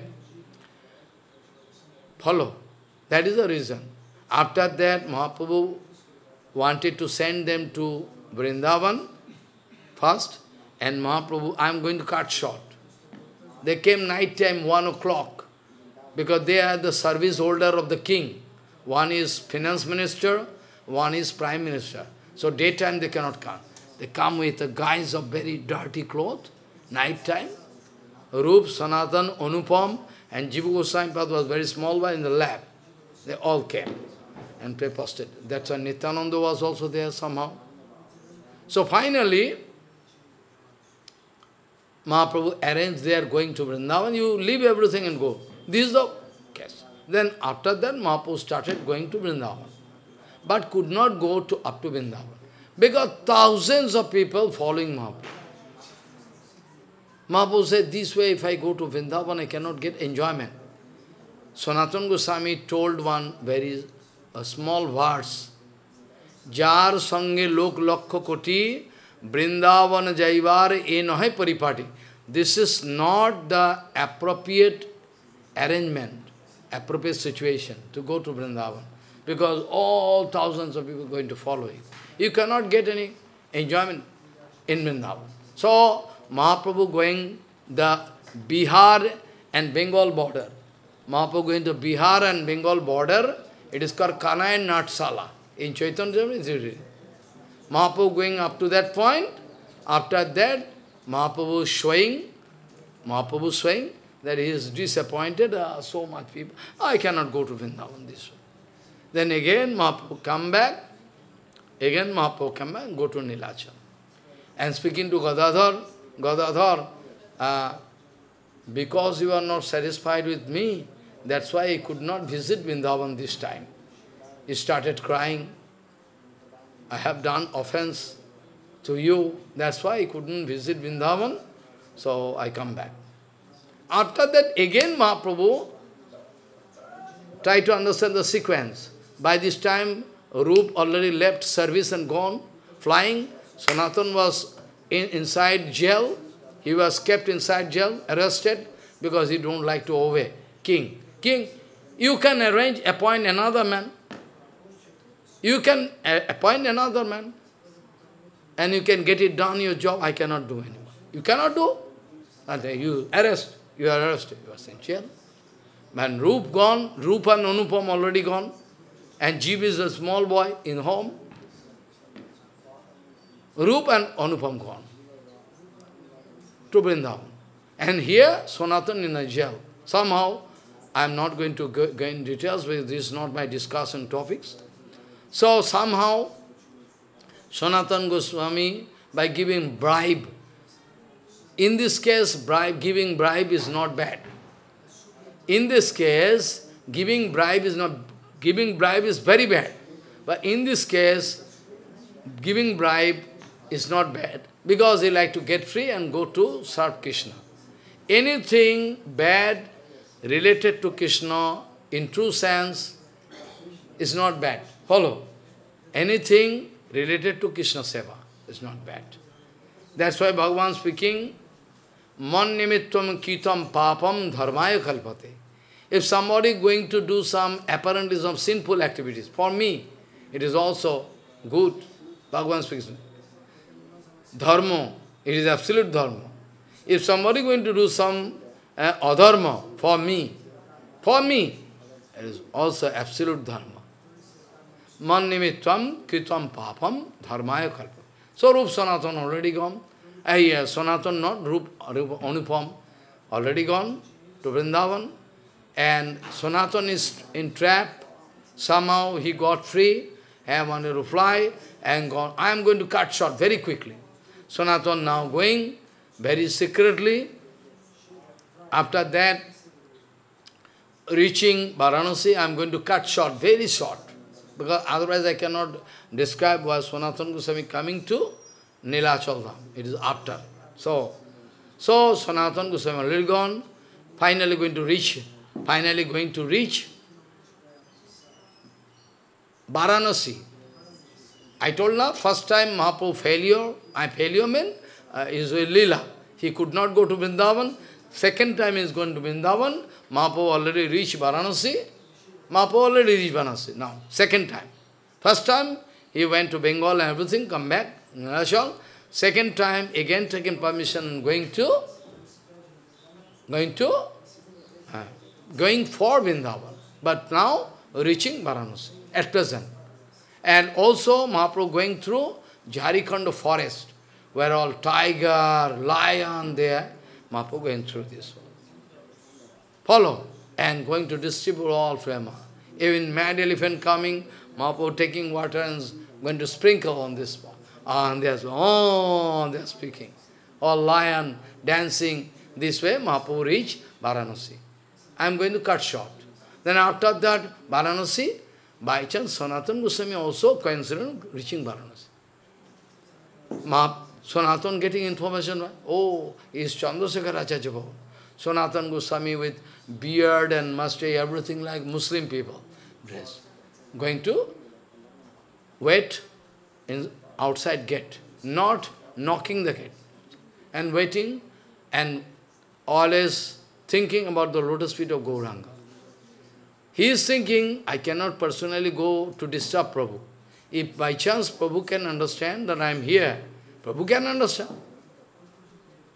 Follow. That is the reason. After that, Mahaprabhu wanted to send them to Vrindavan first, and Mahaprabhu, I am going to cut short. They came night time, one o'clock, because they are the service holder of the king. One is finance minister, one is prime minister. So daytime they cannot come. They come with a guise of very dirty cloth, night time. Rup, Sanatan, Anupam, and Jiva Goswami was very small one in the lab. They all came and posted. That's why Nityananda was also there somehow. So finally, Mahaprabhu arranged they are going to Vrindavan, you leave everything and go. This is the case. Then after that, Mahaprabhu started going to Vrindavan. But could not go to up to Vrindavan. Because thousands of people following Mahaprabhu. Mahaprabhu said, this way if I go to Vrindavan, I cannot get enjoyment. Sanatana Goswami told one very a small verse. Jar sange lok lakho koti Vrindavan Jaivar e nohe paripati. This is not the appropriate arrangement, appropriate situation to go to Vrindavan. Because all thousands of people are going to follow you. You cannot get any enjoyment in Vrindavan. So, Mahaprabhu going the Bihar and Bengal border. Mahaprabhu going to Bihar and Bengal border, it is called Kanayan Natsala. In Chaitanya, it is Mahaprabhu going up to that point, after that, Mahaprabhu showing, Mahaprabhu showing that he is disappointed, uh, so much people, I cannot go to Vrindavan this way. Then again Mahaprabhu come back, again Mahaprabhu come back, go to Nilachal. And speaking to Gadadhar, Gadadhar, uh, because you are not satisfied with me, that's why I could not visit Vrindavan this time. He started crying. I have done offense to you. That's why I couldn't visit Vrindavan. So I come back. After that, again Mahaprabhu tried to understand the sequence. By this time, Rup already left service and gone, flying. Sanatan was in, inside jail. He was kept inside jail, arrested, because he don't like to obey king. King, you can arrange, appoint another man. You can uh, appoint another man and you can get it done, your job, I cannot do anymore. You cannot do? And you arrest, you are arrested, you are sent jail. When Rup gone, Rup and Anupam already gone, and Jeev is a small boy in home, Rup and Anupam gone to Vrindavan. And here, Sanatan in a jail. Somehow, I am not going to go, go in details because this is not my discussion topics. So somehow, Sanatan Goswami by giving bribe. In this case, bribe, giving bribe is not bad. In this case, giving bribe is not, giving bribe is very bad. But in this case, giving bribe is not bad because he like to get free and go to serve Krishna. Anything bad related to Krishna in true sense is not bad. Follow. Anything related to Krishna Seva is not bad. That's why Bhagavan speaking, Man nimittam kitam papam dharmaya kalpate. If somebody going to do some apparentism sinful activities, for me, it is also good. Bhagavan speaks. Dharma, it is absolute dharma. If somebody going to do some uh, adharma for me, for me, it is also absolute dharma. Man nimitvam kritam papam dharmaya kalpa. So Rup Sanatan already gone. Uh, yes, Sanatan not, Rup, Rup Anupam already gone to Vrindavan. And Sanatan is in trap. Somehow he got free, and wanted to fly, and gone. I am going to cut short very quickly. Sanatan now going very secretly. After that, reaching Varanasi, I am going to cut short, very short. Because otherwise I cannot describe why Sanatan Goswami coming to Nilachal. It is after. So, so Sanatan Goswami already gone, finally going to reach finally going to reach Varanasi. I told now, first time Mahaprabhu failure, I failure mean uh, is a lila. He could not go to Vrindavan. Second time he is going to Vrindavan. Mahaprabhu already reached Varanasi. Mahaprabhu already reached Varanasi now, second time. First time he went to Bengal and everything, come back, Nilachal. Second time, again taking permission, going to, going to going for Vrindavan, but now reaching Varanasi at present. And also Mahaprabhu going through Jharikhanda forest, where all tiger, lion there, Mahaprabhu going through this one. Follow, and going to distribute all flama. Even mad elephant coming, Mahaprabhu taking water and going to sprinkle on this one. Ah, and there's, oh, they're speaking. All lion dancing this way, Mahaprabhu reach Varanasi. I am going to cut short. Then after that, Varanasi, by chance, Sanatan Goswami also coincident reaching Varanasi. Ma, Sanatan getting information, oh, is Chandrasekhar Acharya Bhavan. Sanatan Goswami with beard and mustache, everything like Muslim people dress. Going to wait in outside gate, not knocking the gate, and waiting and always thinking about the lotus feet of Gauranga. He is thinking, I cannot personally go to disturb Prabhu. If by chance Prabhu can understand that I am here, Prabhu can understand.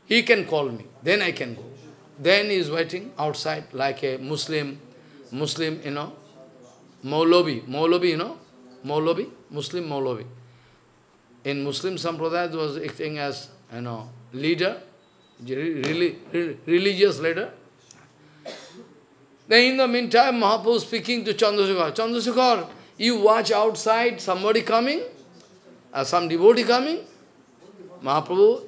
He can call me, then I can go. Then he is waiting outside like a Muslim, Muslim, you know, Maulavi, Maulavi, you know, Maulavi, Muslim Maulavi. In Muslim Sampradaya, was acting as, you know, leader, really, religious leader. Then in the meantime, Mahaprabhu speaking to Chandrasekhar, Chandrasekhar, you watch outside somebody coming, uh, some devotee coming. Mahaprabhu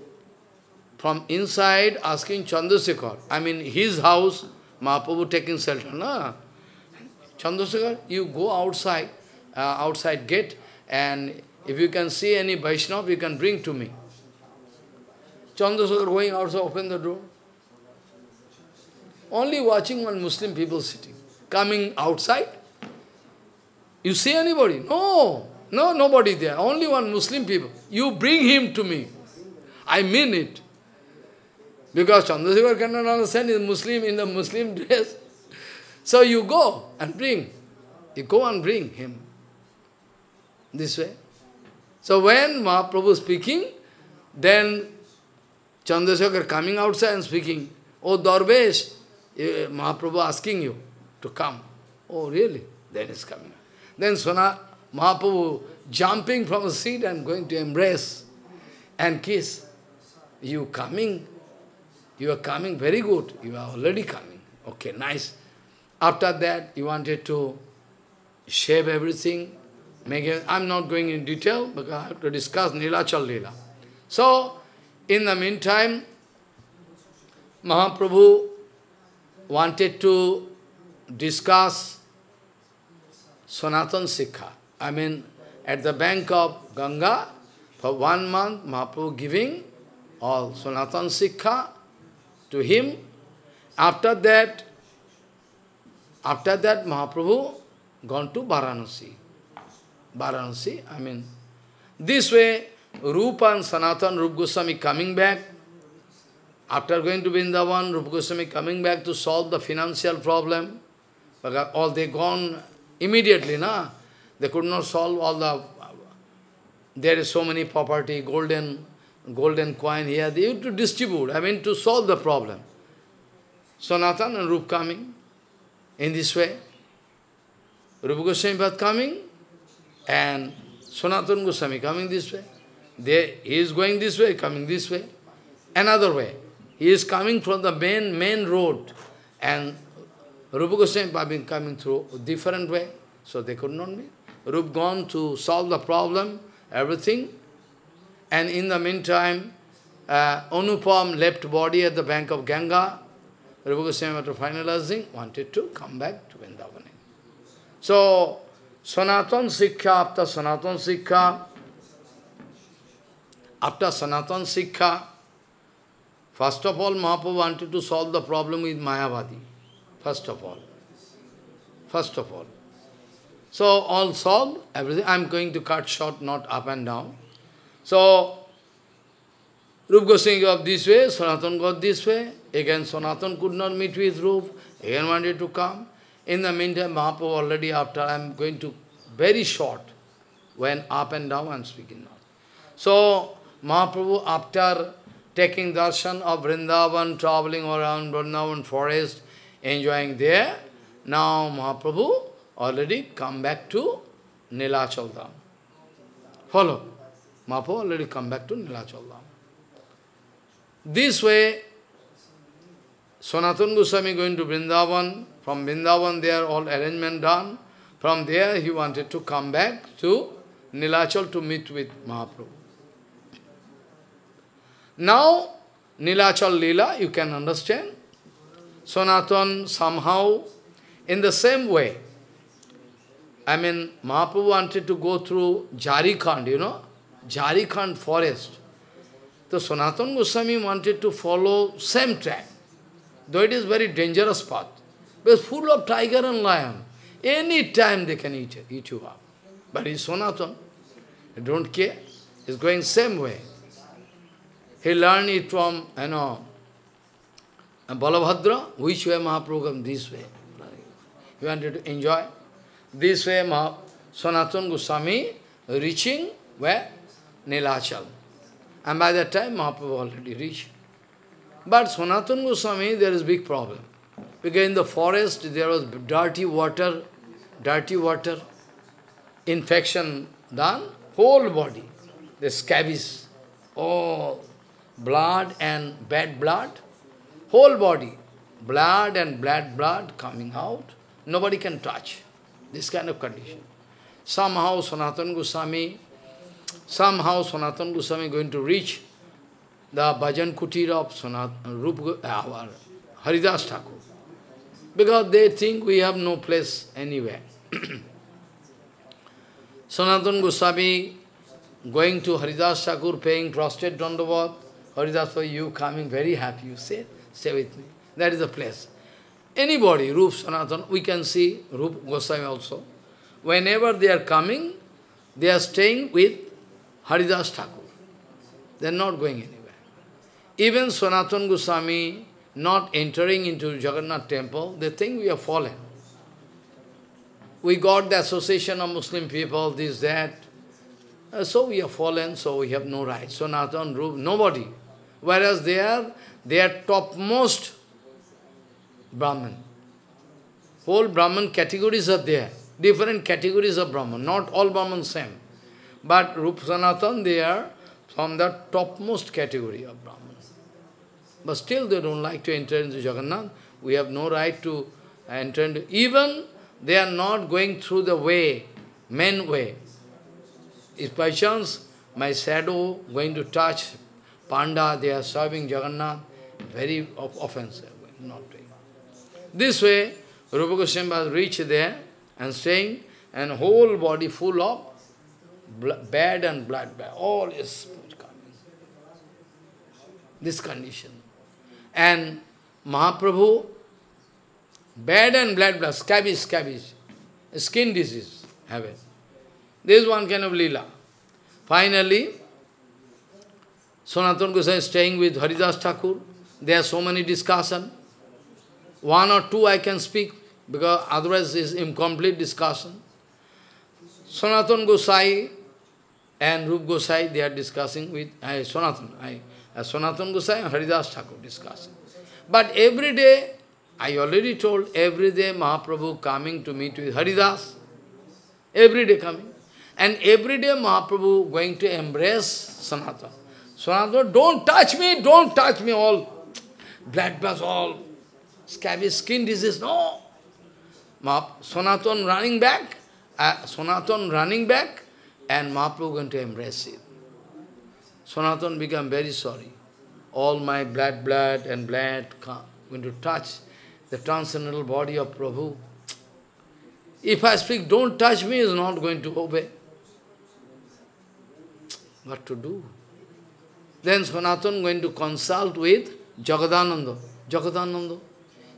from inside asking Chandrasekhar, I mean his house, Mahaprabhu taking shelter. No? Chandrasekhar, you go outside, uh, outside gate, and if you can see any Vaishnava, you can bring to me. Chandrasekhar going outside, open the door. Only watching one Muslim people sitting. Coming outside. You see anybody? No. No, nobody there. Only one Muslim people. You bring him to me. I mean it. Because Chandrasekhar cannot understand is Muslim in the Muslim dress. So you go and bring. You go and bring him. This way. So when Mahaprabhu speaking, then Chandrasekhar coming outside and speaking, Oh Darvesh, Eh, Mahaprabhu asking you to come. Oh, really? Then he's coming. Then Sona, Mahaprabhu jumping from the seat and going to embrace and kiss. You coming? You are coming very good. You are already coming. Okay, nice. After that, you wanted to shave everything. Make it, I'm not going in detail because I have to discuss Nilachal Leela. So, in the meantime, Mahaprabhu wanted to discuss Sanatan Sikha. I mean, at the bank of Ganga, for one month, Mahaprabhu giving all Sanatan Sikha to him. After that, after that, Mahaprabhu gone to Varanasi. Varanasi, I mean, this way, Rupa and Sanatan, Rup Goswami coming back. After going to Vrindavan, Rupa Goswami coming back to solve the financial problem. All they gone immediately, na? They could not solve all the... There is so many property, golden, golden coin here. They have to distribute, I mean to solve the problem. Sanatan and Rup coming in this way. Rupa Goswami coming and Sanatan Goswami coming this way. They, he is going this way, coming this way. Another way. He is coming from the main main road and Rupa Goswami been coming through a different way. So they could not meet. Rup gone to solve the problem, everything. And in the meantime, uh, Anupam left body at the bank of Ganga. Rupa Goswami after finalizing, wanted to come back to Vrindavan. So, Sanatan Sikha, after Sanatan Sikha, after Sanatan Sikha, first of all, Mahaprabhu wanted to solve the problem with Mayavadi. First of all. First of all. So, all solved, everything. I am going to cut short, not up and down. So, Rup Goswami got this way, Sanatan got this way. Again, Sanatan could not meet with Rup. Again wanted to come. In the meantime, Mahaprabhu already after, I am going to very short, when up and down I am speaking now. So, Mahaprabhu after taking darshan of Vrindavan, traveling around Vrindavan forest, enjoying there, now Mahaprabhu already come back to Nilachal. Follow. Mahaprabhu already come back to Nilachal. This way, Sanatana Goswami going to Vrindavan, from Vrindavan there all arrangement done. From there he wanted to come back to Nilachal to meet with Mahaprabhu. Now, Nilachal Leela, you can understand. Sanatan somehow, in the same way, I mean, Mahaprabhu wanted to go through Jharikhand, you know, Jharikhand forest. So Sanatan Goswami wanted to follow same track, though it is very dangerous path. But full of tiger and lion. Any time they can eat, eat you up. But he's Sanatan. He don't care. He's going same way. He learned it from, you know, Balabhadra, which way Mahaprabhu this way. He wanted to enjoy. This way Mah Sanatan Goswami reaching where? Nilachal. And by that time Mahaprabhu already reached. But Sanatan Goswami, there is big problem. Because in the forest there was dirty water, dirty water, infection done, whole body, the scabies, all blood and bad blood, whole body, blood and bad blood coming out, nobody can touch. This kind of condition. Somehow Sanatan Goswami, somehow Sanatan Goswami going to reach the bhajan kutir of Sanat, Rup, uh, our Haridas Thakur. Because they think we have no place anywhere. Sanatan Goswami going to Haridas Thakur, paying prostrate dandavat. Haridas, for you coming very happy, you say, stay with me. That is the place. Anybody, Rup Sanatan, we can see Rup Goswami also. Whenever they are coming, they are staying with Haridas Thakur. They are not going anywhere. Even Sanatan Goswami not entering into Jagannath temple, they think we are fallen. We got the association of Muslim people, this, that. Uh, so we are fallen, so we have no right. So Rup, nobody. Whereas they are, they are topmost Brahman. Whole Brahman categories are there. Different categories of Brahman. Not all Brahman same. But Rup Sanatan, they are from the topmost category of Brahman. But still they don't like to enter into Jagannath. We have no right to enter into... Even they are not going through the way, main way. If by chance my shadow going to touch Panda, they are serving Jagannath, very offensive, not doing. This way, Rupa Goswami reached there and saying, and whole body full of bad and blood, bad, all is coming. This condition. And Mahaprabhu, bad and blood, blood, scabies, scabies, skin disease, have it. This is one kind of lila. Finally, Sanatana Goswami is staying with Haridas Thakur. There are so many discussion. One or two I can speak, because otherwise it's incomplete discussion. Sanatana Gosai and Rup Gosai, they are discussing with uh, Sanatana. I, uh, Sanatana Gosai and Haridas Thakur discussing. But every day, I already told, every day Mahaprabhu coming to meet with Haridas. Every day coming. And every day Mahaprabhu going to embrace Sanatana. Sanatana, don't touch me, don't touch me, all blood plus all scabby skin disease, no. Sanatana running back, uh, Sanatana running back, and Mahaprabhu going to embrace it. Sanatana become very sorry. All my blood, blood and blood going to touch the transcendental body of Prabhu. If I speak, don't touch me, is not going to obey. What to do? Then Sanatana going to consult with Jagadananda. Jagadananda,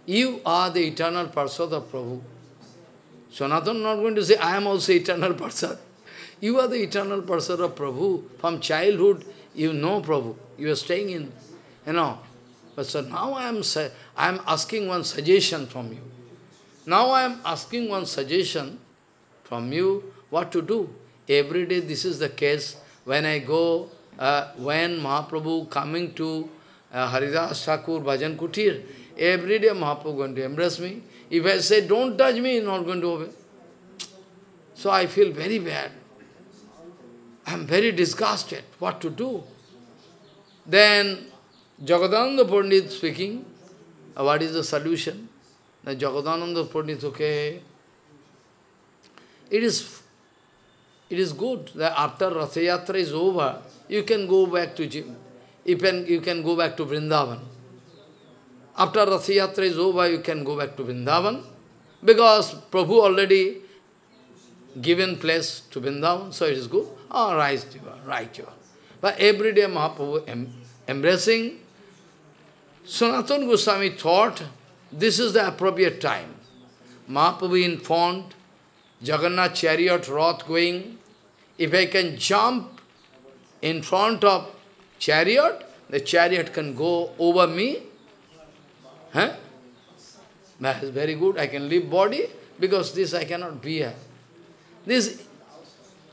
you are the eternal Parsad of Prabhu. Sanatana not going to say, I am also eternal Parsad. You are the eternal Parsad of Prabhu. From childhood, you know Prabhu. You are staying in, you know. But so now I am, I am asking one suggestion from you. Now I am asking one suggestion from you, what to do. Every day this is the case. When I go, uh, when Mahaprabhu coming to uh, Haridas Thakur Bhajan Kutir, every day Mahaprabhu going to embrace me. If I say, don't touch me, he not going to obey. So I feel very bad. I am very disgusted. What to do? Then Jagadananda Pandit speaking, uh, what is the solution? The Jagadananda Pandit, okay, it is, it is good that after Ratha Yatra is over, you can go back to Jim. You can, you can go back to Vrindavan. After Ratha Yatra is over, you can go back to Vrindavan, because Prabhu already given place to Vrindavan, so it is good. Oh, right, you are, right. But every day Mahaprabhu em embracing, Sanatana Goswami thought this is the appropriate time. Mahaprabhu informed, Jagannath chariot, wrath going, if I can jump in front of chariot, the chariot can go over me. Huh? That is very good. I can leave body because this I cannot bear. This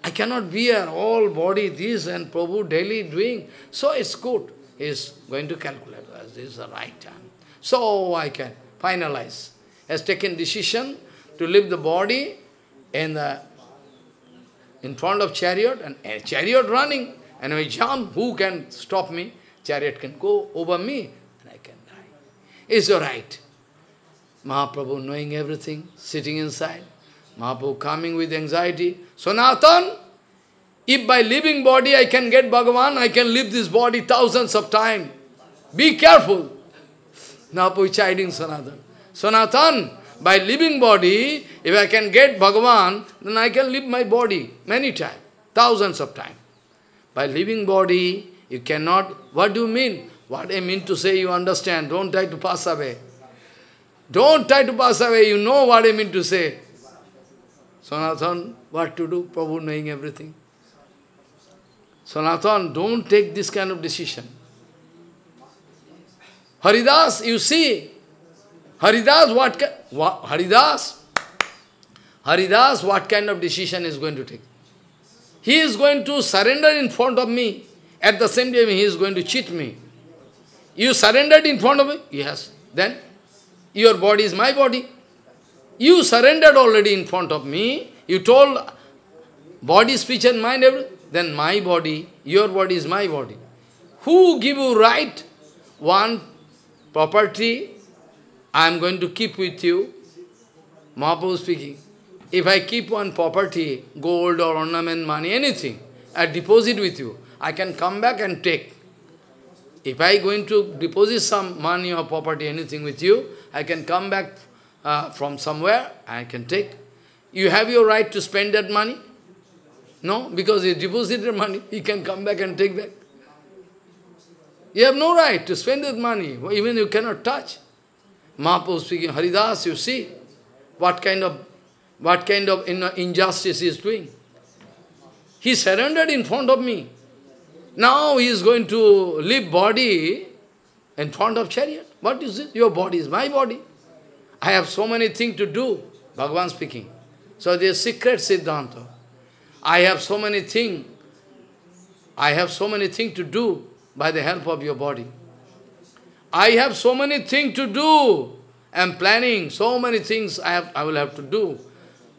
I cannot bear all body, this and Prabhu daily doing. So it's good. He's going to calculate this is the right time. So I can finalize. Has taken decision to leave the body in the in front of chariot and a chariot running. And I jump, who can stop me? Chariot can go over me and I can die. Is all right. Mahaprabhu knowing everything, sitting inside. Mahaprabhu coming with anxiety. Sanatan, if by living body I can get Bhagavan, I can live this body thousands of times. Be careful. Mahaprabhu chiding Sanatan. Sanatan, by living body, if I can get Bhagavan, then I can live my body many times, thousands of times. By living body, you cannot, what do you mean? What I mean to say, you understand. Don't try to pass away. Don't try to pass away, you know what I mean to say. Sanatan, what to do? Prabhu knowing everything. Sanatan, don't take this kind of decision. Haridas, you see, Haridas, what, what Haridas, Haridas, what kind of decision is going to take? He is going to surrender in front of me. At the same time, he is going to cheat me. You surrendered in front of me? Yes. Then, your body is my body. You surrendered already in front of me. You told body, speech and mind, everything. Then my body, your body is my body. Who give you right? One property, I am going to keep with you. Mahaprabhu speaking. If I keep one property, gold or ornament, money, anything, I deposit with you. I can come back and take. If I going to deposit some money or property, anything with you, I can come back uh, from somewhere, I can take. You have your right to spend that money? No, because you deposited money, you can come back and take back. You have no right to spend that money, even you cannot touch. Mahaprabhu speaking, Haridas, you see what kind of what kind of injustice he is doing. He surrendered in front of me. Now he is going to leave body in front of chariot. What is it? Your body is my body. I have so many things to do, Bhagavan speaking. So there is secret Siddhanta. I have so many things. I have so many things to do by the help of your body. I have so many things to do. I am planning so many things I, have, I will have to do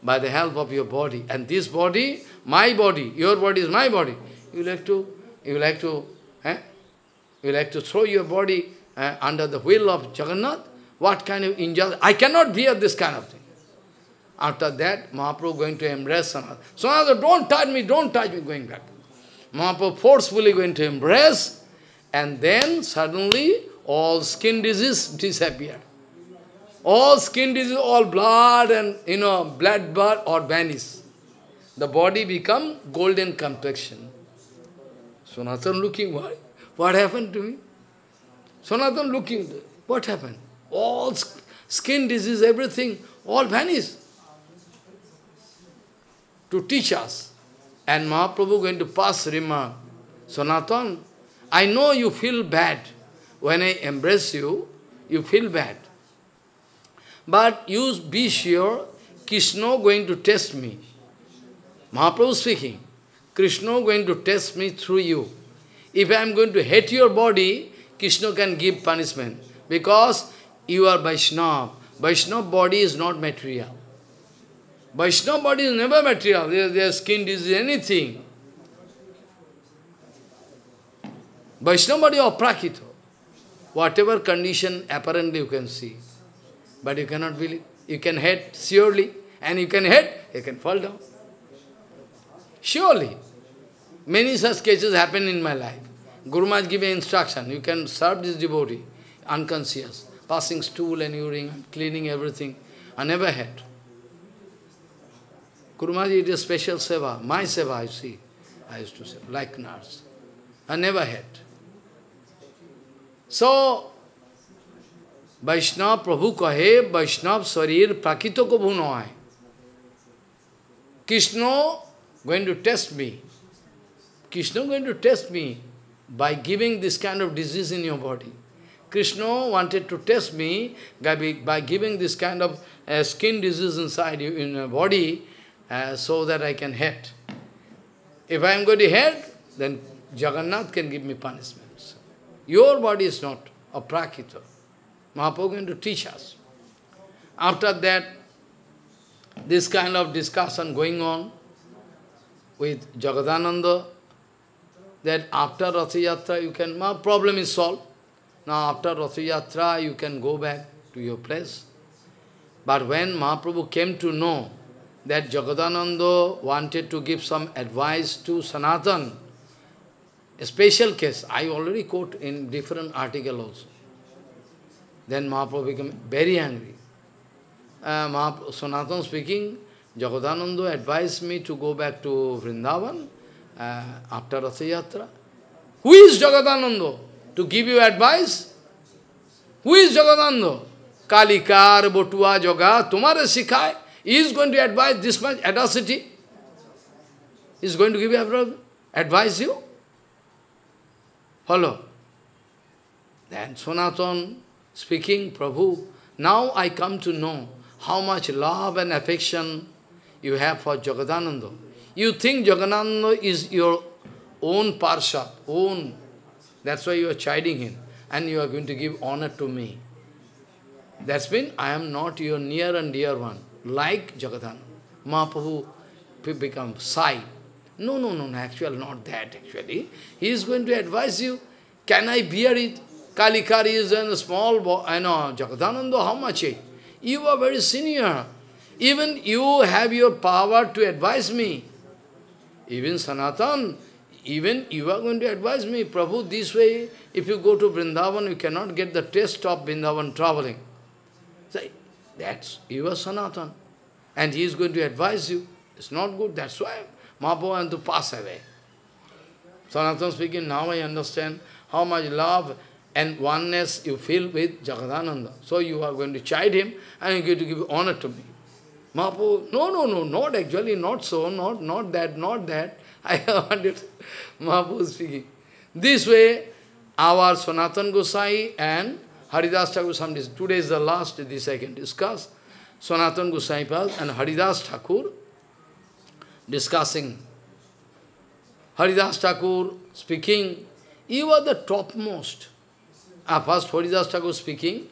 by the help of your body. And this body, my body, your body is my body. You like to, you like to, eh? You like to throw your body eh, under the wheel of Jagannath? What kind of injustice? I cannot bear this kind of thing. After that, Mahaprabhu going to embrace Sanatana. Sanatana, don't touch me, don't touch me, going back. Mahaprabhu forcefully going to embrace, and then suddenly all skin disease disappear. All skin disease, all blood and, you know, blood blood or vanish. The body become golden complexion. Sanatana looking, what? What happened to me? Sanatana looking, what happened? All skin disease, everything, all vanished. To teach us. And Mahaprabhu going to pass remark, Sanatan, I know you feel bad. When I embrace you, you feel bad. But you be sure, Krishna going to test me. Mahaprabhu speaking, Krishna going to test me through you. If I am going to hate your body, Krishna can give punishment. Because you are Vaishnava. Vaishnava body is not material. Vaishnava body is never material. Their, their skin disease, anything. Vaishnava body aprakrito. Whatever condition apparently you can see. But you cannot believe. You can hate surely. And you can hate, you can fall down. Surely. Many such cases happen in my life. Guru Maharaj give instruction. You can serve this devotee, unconscious passing stool and urine, cleaning everything. I never had. Guru Maharaj did a special seva, my seva I see, I used to say, like nurse. I never had. So, Vaishnava Prabhu kahe, Vaishnava Sarir Prakito ko bhunoai. Krishna going to test me. Krishna going to test me by giving this kind of disease in your body. Krishna wanted to test me by, giving this kind of uh, skin disease inside you, in your body, uh, so that I can hate. If I am going to hate, then Jagannath can give me punishments. Your body is not a prakita. Mahaprabhu going to teach us. After that, this kind of discussion going on with Jagadananda, that after Ratha Yatra you can, my problem is solved. Now after Ratha Yatra, you can go back to your place. But when Mahaprabhu came to know that Jagadananda wanted to give some advice to Sanatan, a special case, I already quote in different article also. Then Mahaprabhu became very angry. Uh, Mahaprabhu, Sanatan speaking, Jagadananda advised me to go back to Vrindavan uh, after Ratha Yatra. Who is Jagadananda? to give you advice. Who is Jagadanda? Kalikar, Botua, Joga, Tumare Sikhai. He is going to advise this much atrocity. He is going to give you advice you. Follow. Then Sanatan speaking, Prabhu, now I come to know how much love and affection you have for Jagadananda. You think Jagadananda is your own parshat, own that's why you are chiding him. And you are going to give honor to me. That's mean I am not your near and dear one. Like Jagadhan. Mahaprabhu become Sai. No, no, no, no, actually not that actually. He is going to advise you, can I bear it? Kalikari is a small boy, I know, Jagadananda, how much? You are very senior. Even you have your power to advise me. Even Sanatan, even you are going to advise me, Prabhu, this way, if you go to Vrindavan, you cannot get the taste of Vrindavan traveling. Say, that's, you are Sanatan. And he is going to advise you. It's not good, that's why Mahaprabhu wants to pass away. Sanatan speaking, now I understand how much love and oneness you feel with Jagadananda. So you are going to chide him and you are going to give honor to me. Mahaprabhu, no, no, no, not actually, not so, not, not that, not that. I wanted Mahaprabhu speaking. This way, our Sanatan Gosai and Haridas Thakur, today is the last, this I can discuss. Sanatan Gosai and Haridas Thakur discussing. Haridas Thakur speaking, you are the topmost. Ah, first Haridas Thakur speaking,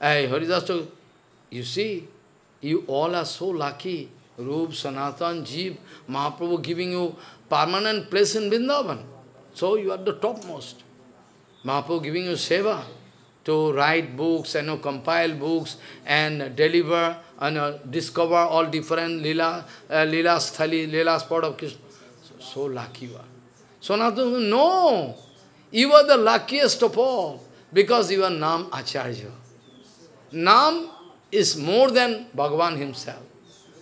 hey, Haridas Thakur, you see, you all are so lucky. Rup, Sanatan, Jeev, Mahaprabhu giving you permanent place in Vrindavan. So you are the topmost. Mahaprabhu giving you seva to write books and you know, compile books and deliver and uh, discover all different lila, uh, lila sthali, lila spot of Krishna. So, so lucky you are. Now, no, you are the luckiest of all because you are Nam Acharya. Nam is more than Bhagavan himself.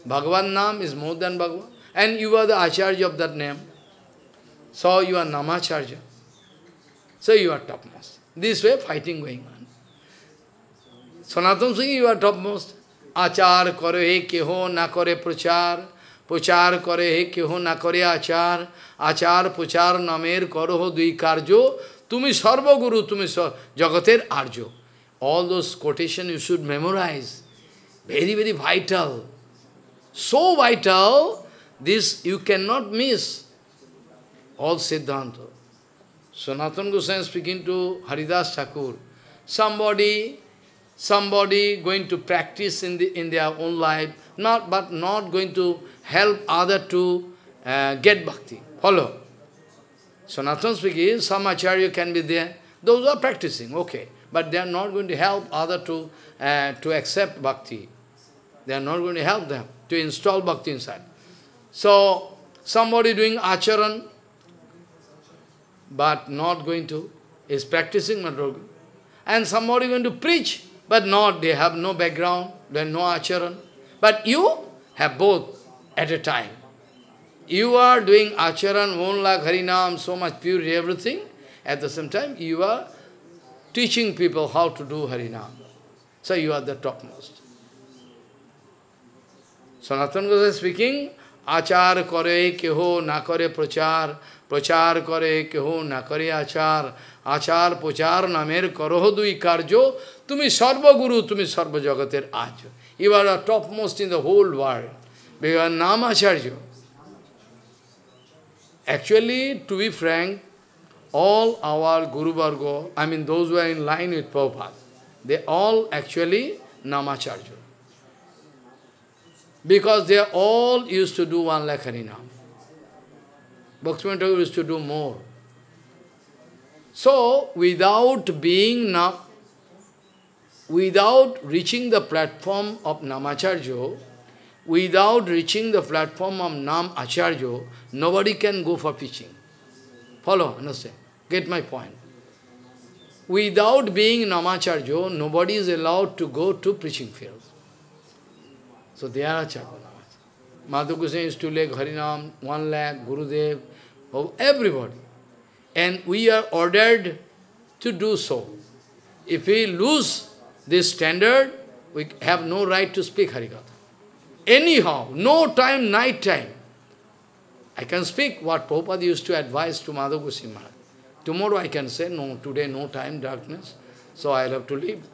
Bhagavan Nam is more than Bhagavan. And you are the Acharya of that name. So you are Namacharya. So you are topmost. This way fighting going on. Sanatana Singh, you are topmost. আচার করে হে কেহ না করে প্রচার প্রচার করে হে কেহ না করে আচার আচার প্রচার নামের করহ দুই কার্য তুমি সর্বগুরু তুমি জগতের আর্য all those quotation you should memorize. Very, very vital. So vital, this you cannot miss. All Siddhanta. Sanatana Goswami speaking to Haridas Thakur. Somebody somebody going to practice in, the, in their own life, not, but not going to help other to uh, get bhakti. Follow. Sanatan speaking, some acharya can be there. Those are practicing, okay. But they are not going to help other to, uh, to accept bhakti. They are not going to help them to install bhakti inside. So, somebody doing acharan, but not going to, is practicing, but and somebody going to preach, but not, they have no background, they no acharan. But you have both at a time. You are doing acharan, one like Harinam, so much purity, everything. At the same time, you are teaching people how to do Harinam. So you are the topmost. Sanatana Goswami speaking, Achar kore keho na kore prachar, প্রচার করে কেহ না করে আচার আচার প্রচার নামের করহ দুই কার্য তুমি সর্বগুরু তুমি সর্বজগতের আজ you are top most in the whole world because নাম আচার্য Actually, to be frank, all our Guru Varga, I mean those who are in line with Prabhupada, they all actually Namacharya. Because they all used to do one lakh Harinam. Bhaktivinoda used to do more. So, without being Nam, without reaching the platform of Namacharya, without reaching the platform of Nam Acharya, nobody can go for preaching. Follow, understand? Get my point. Without being Namacharya, nobody is allowed to go to preaching field. So they are Acharya. Madhav Goswami is two leg, Harinam, one leg, Gurudev, oh, everybody. And we are ordered to do so. If we lose this standard, we have no right to speak Harikatha. Anyhow, no time, night time. I can speak what Prabhupada used to advise to Madhav Goswami Tomorrow I can say, no, today no time, darkness, so I'll have to leave.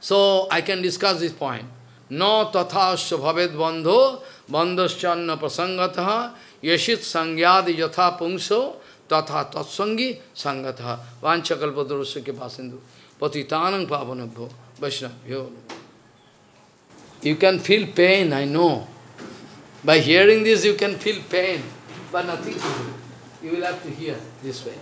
So I can discuss this point. No tathasya bhaved bandho, bandhaschanna prasangataha, yashit sangyadi yatha pungso, tatha tatsangi sangataha. Vanchakalpadurusya pasindu. Patitanang pavanabho. You can feel pain, I know. By hearing this, you can feel pain, but nothing to do. You will have to hear this way.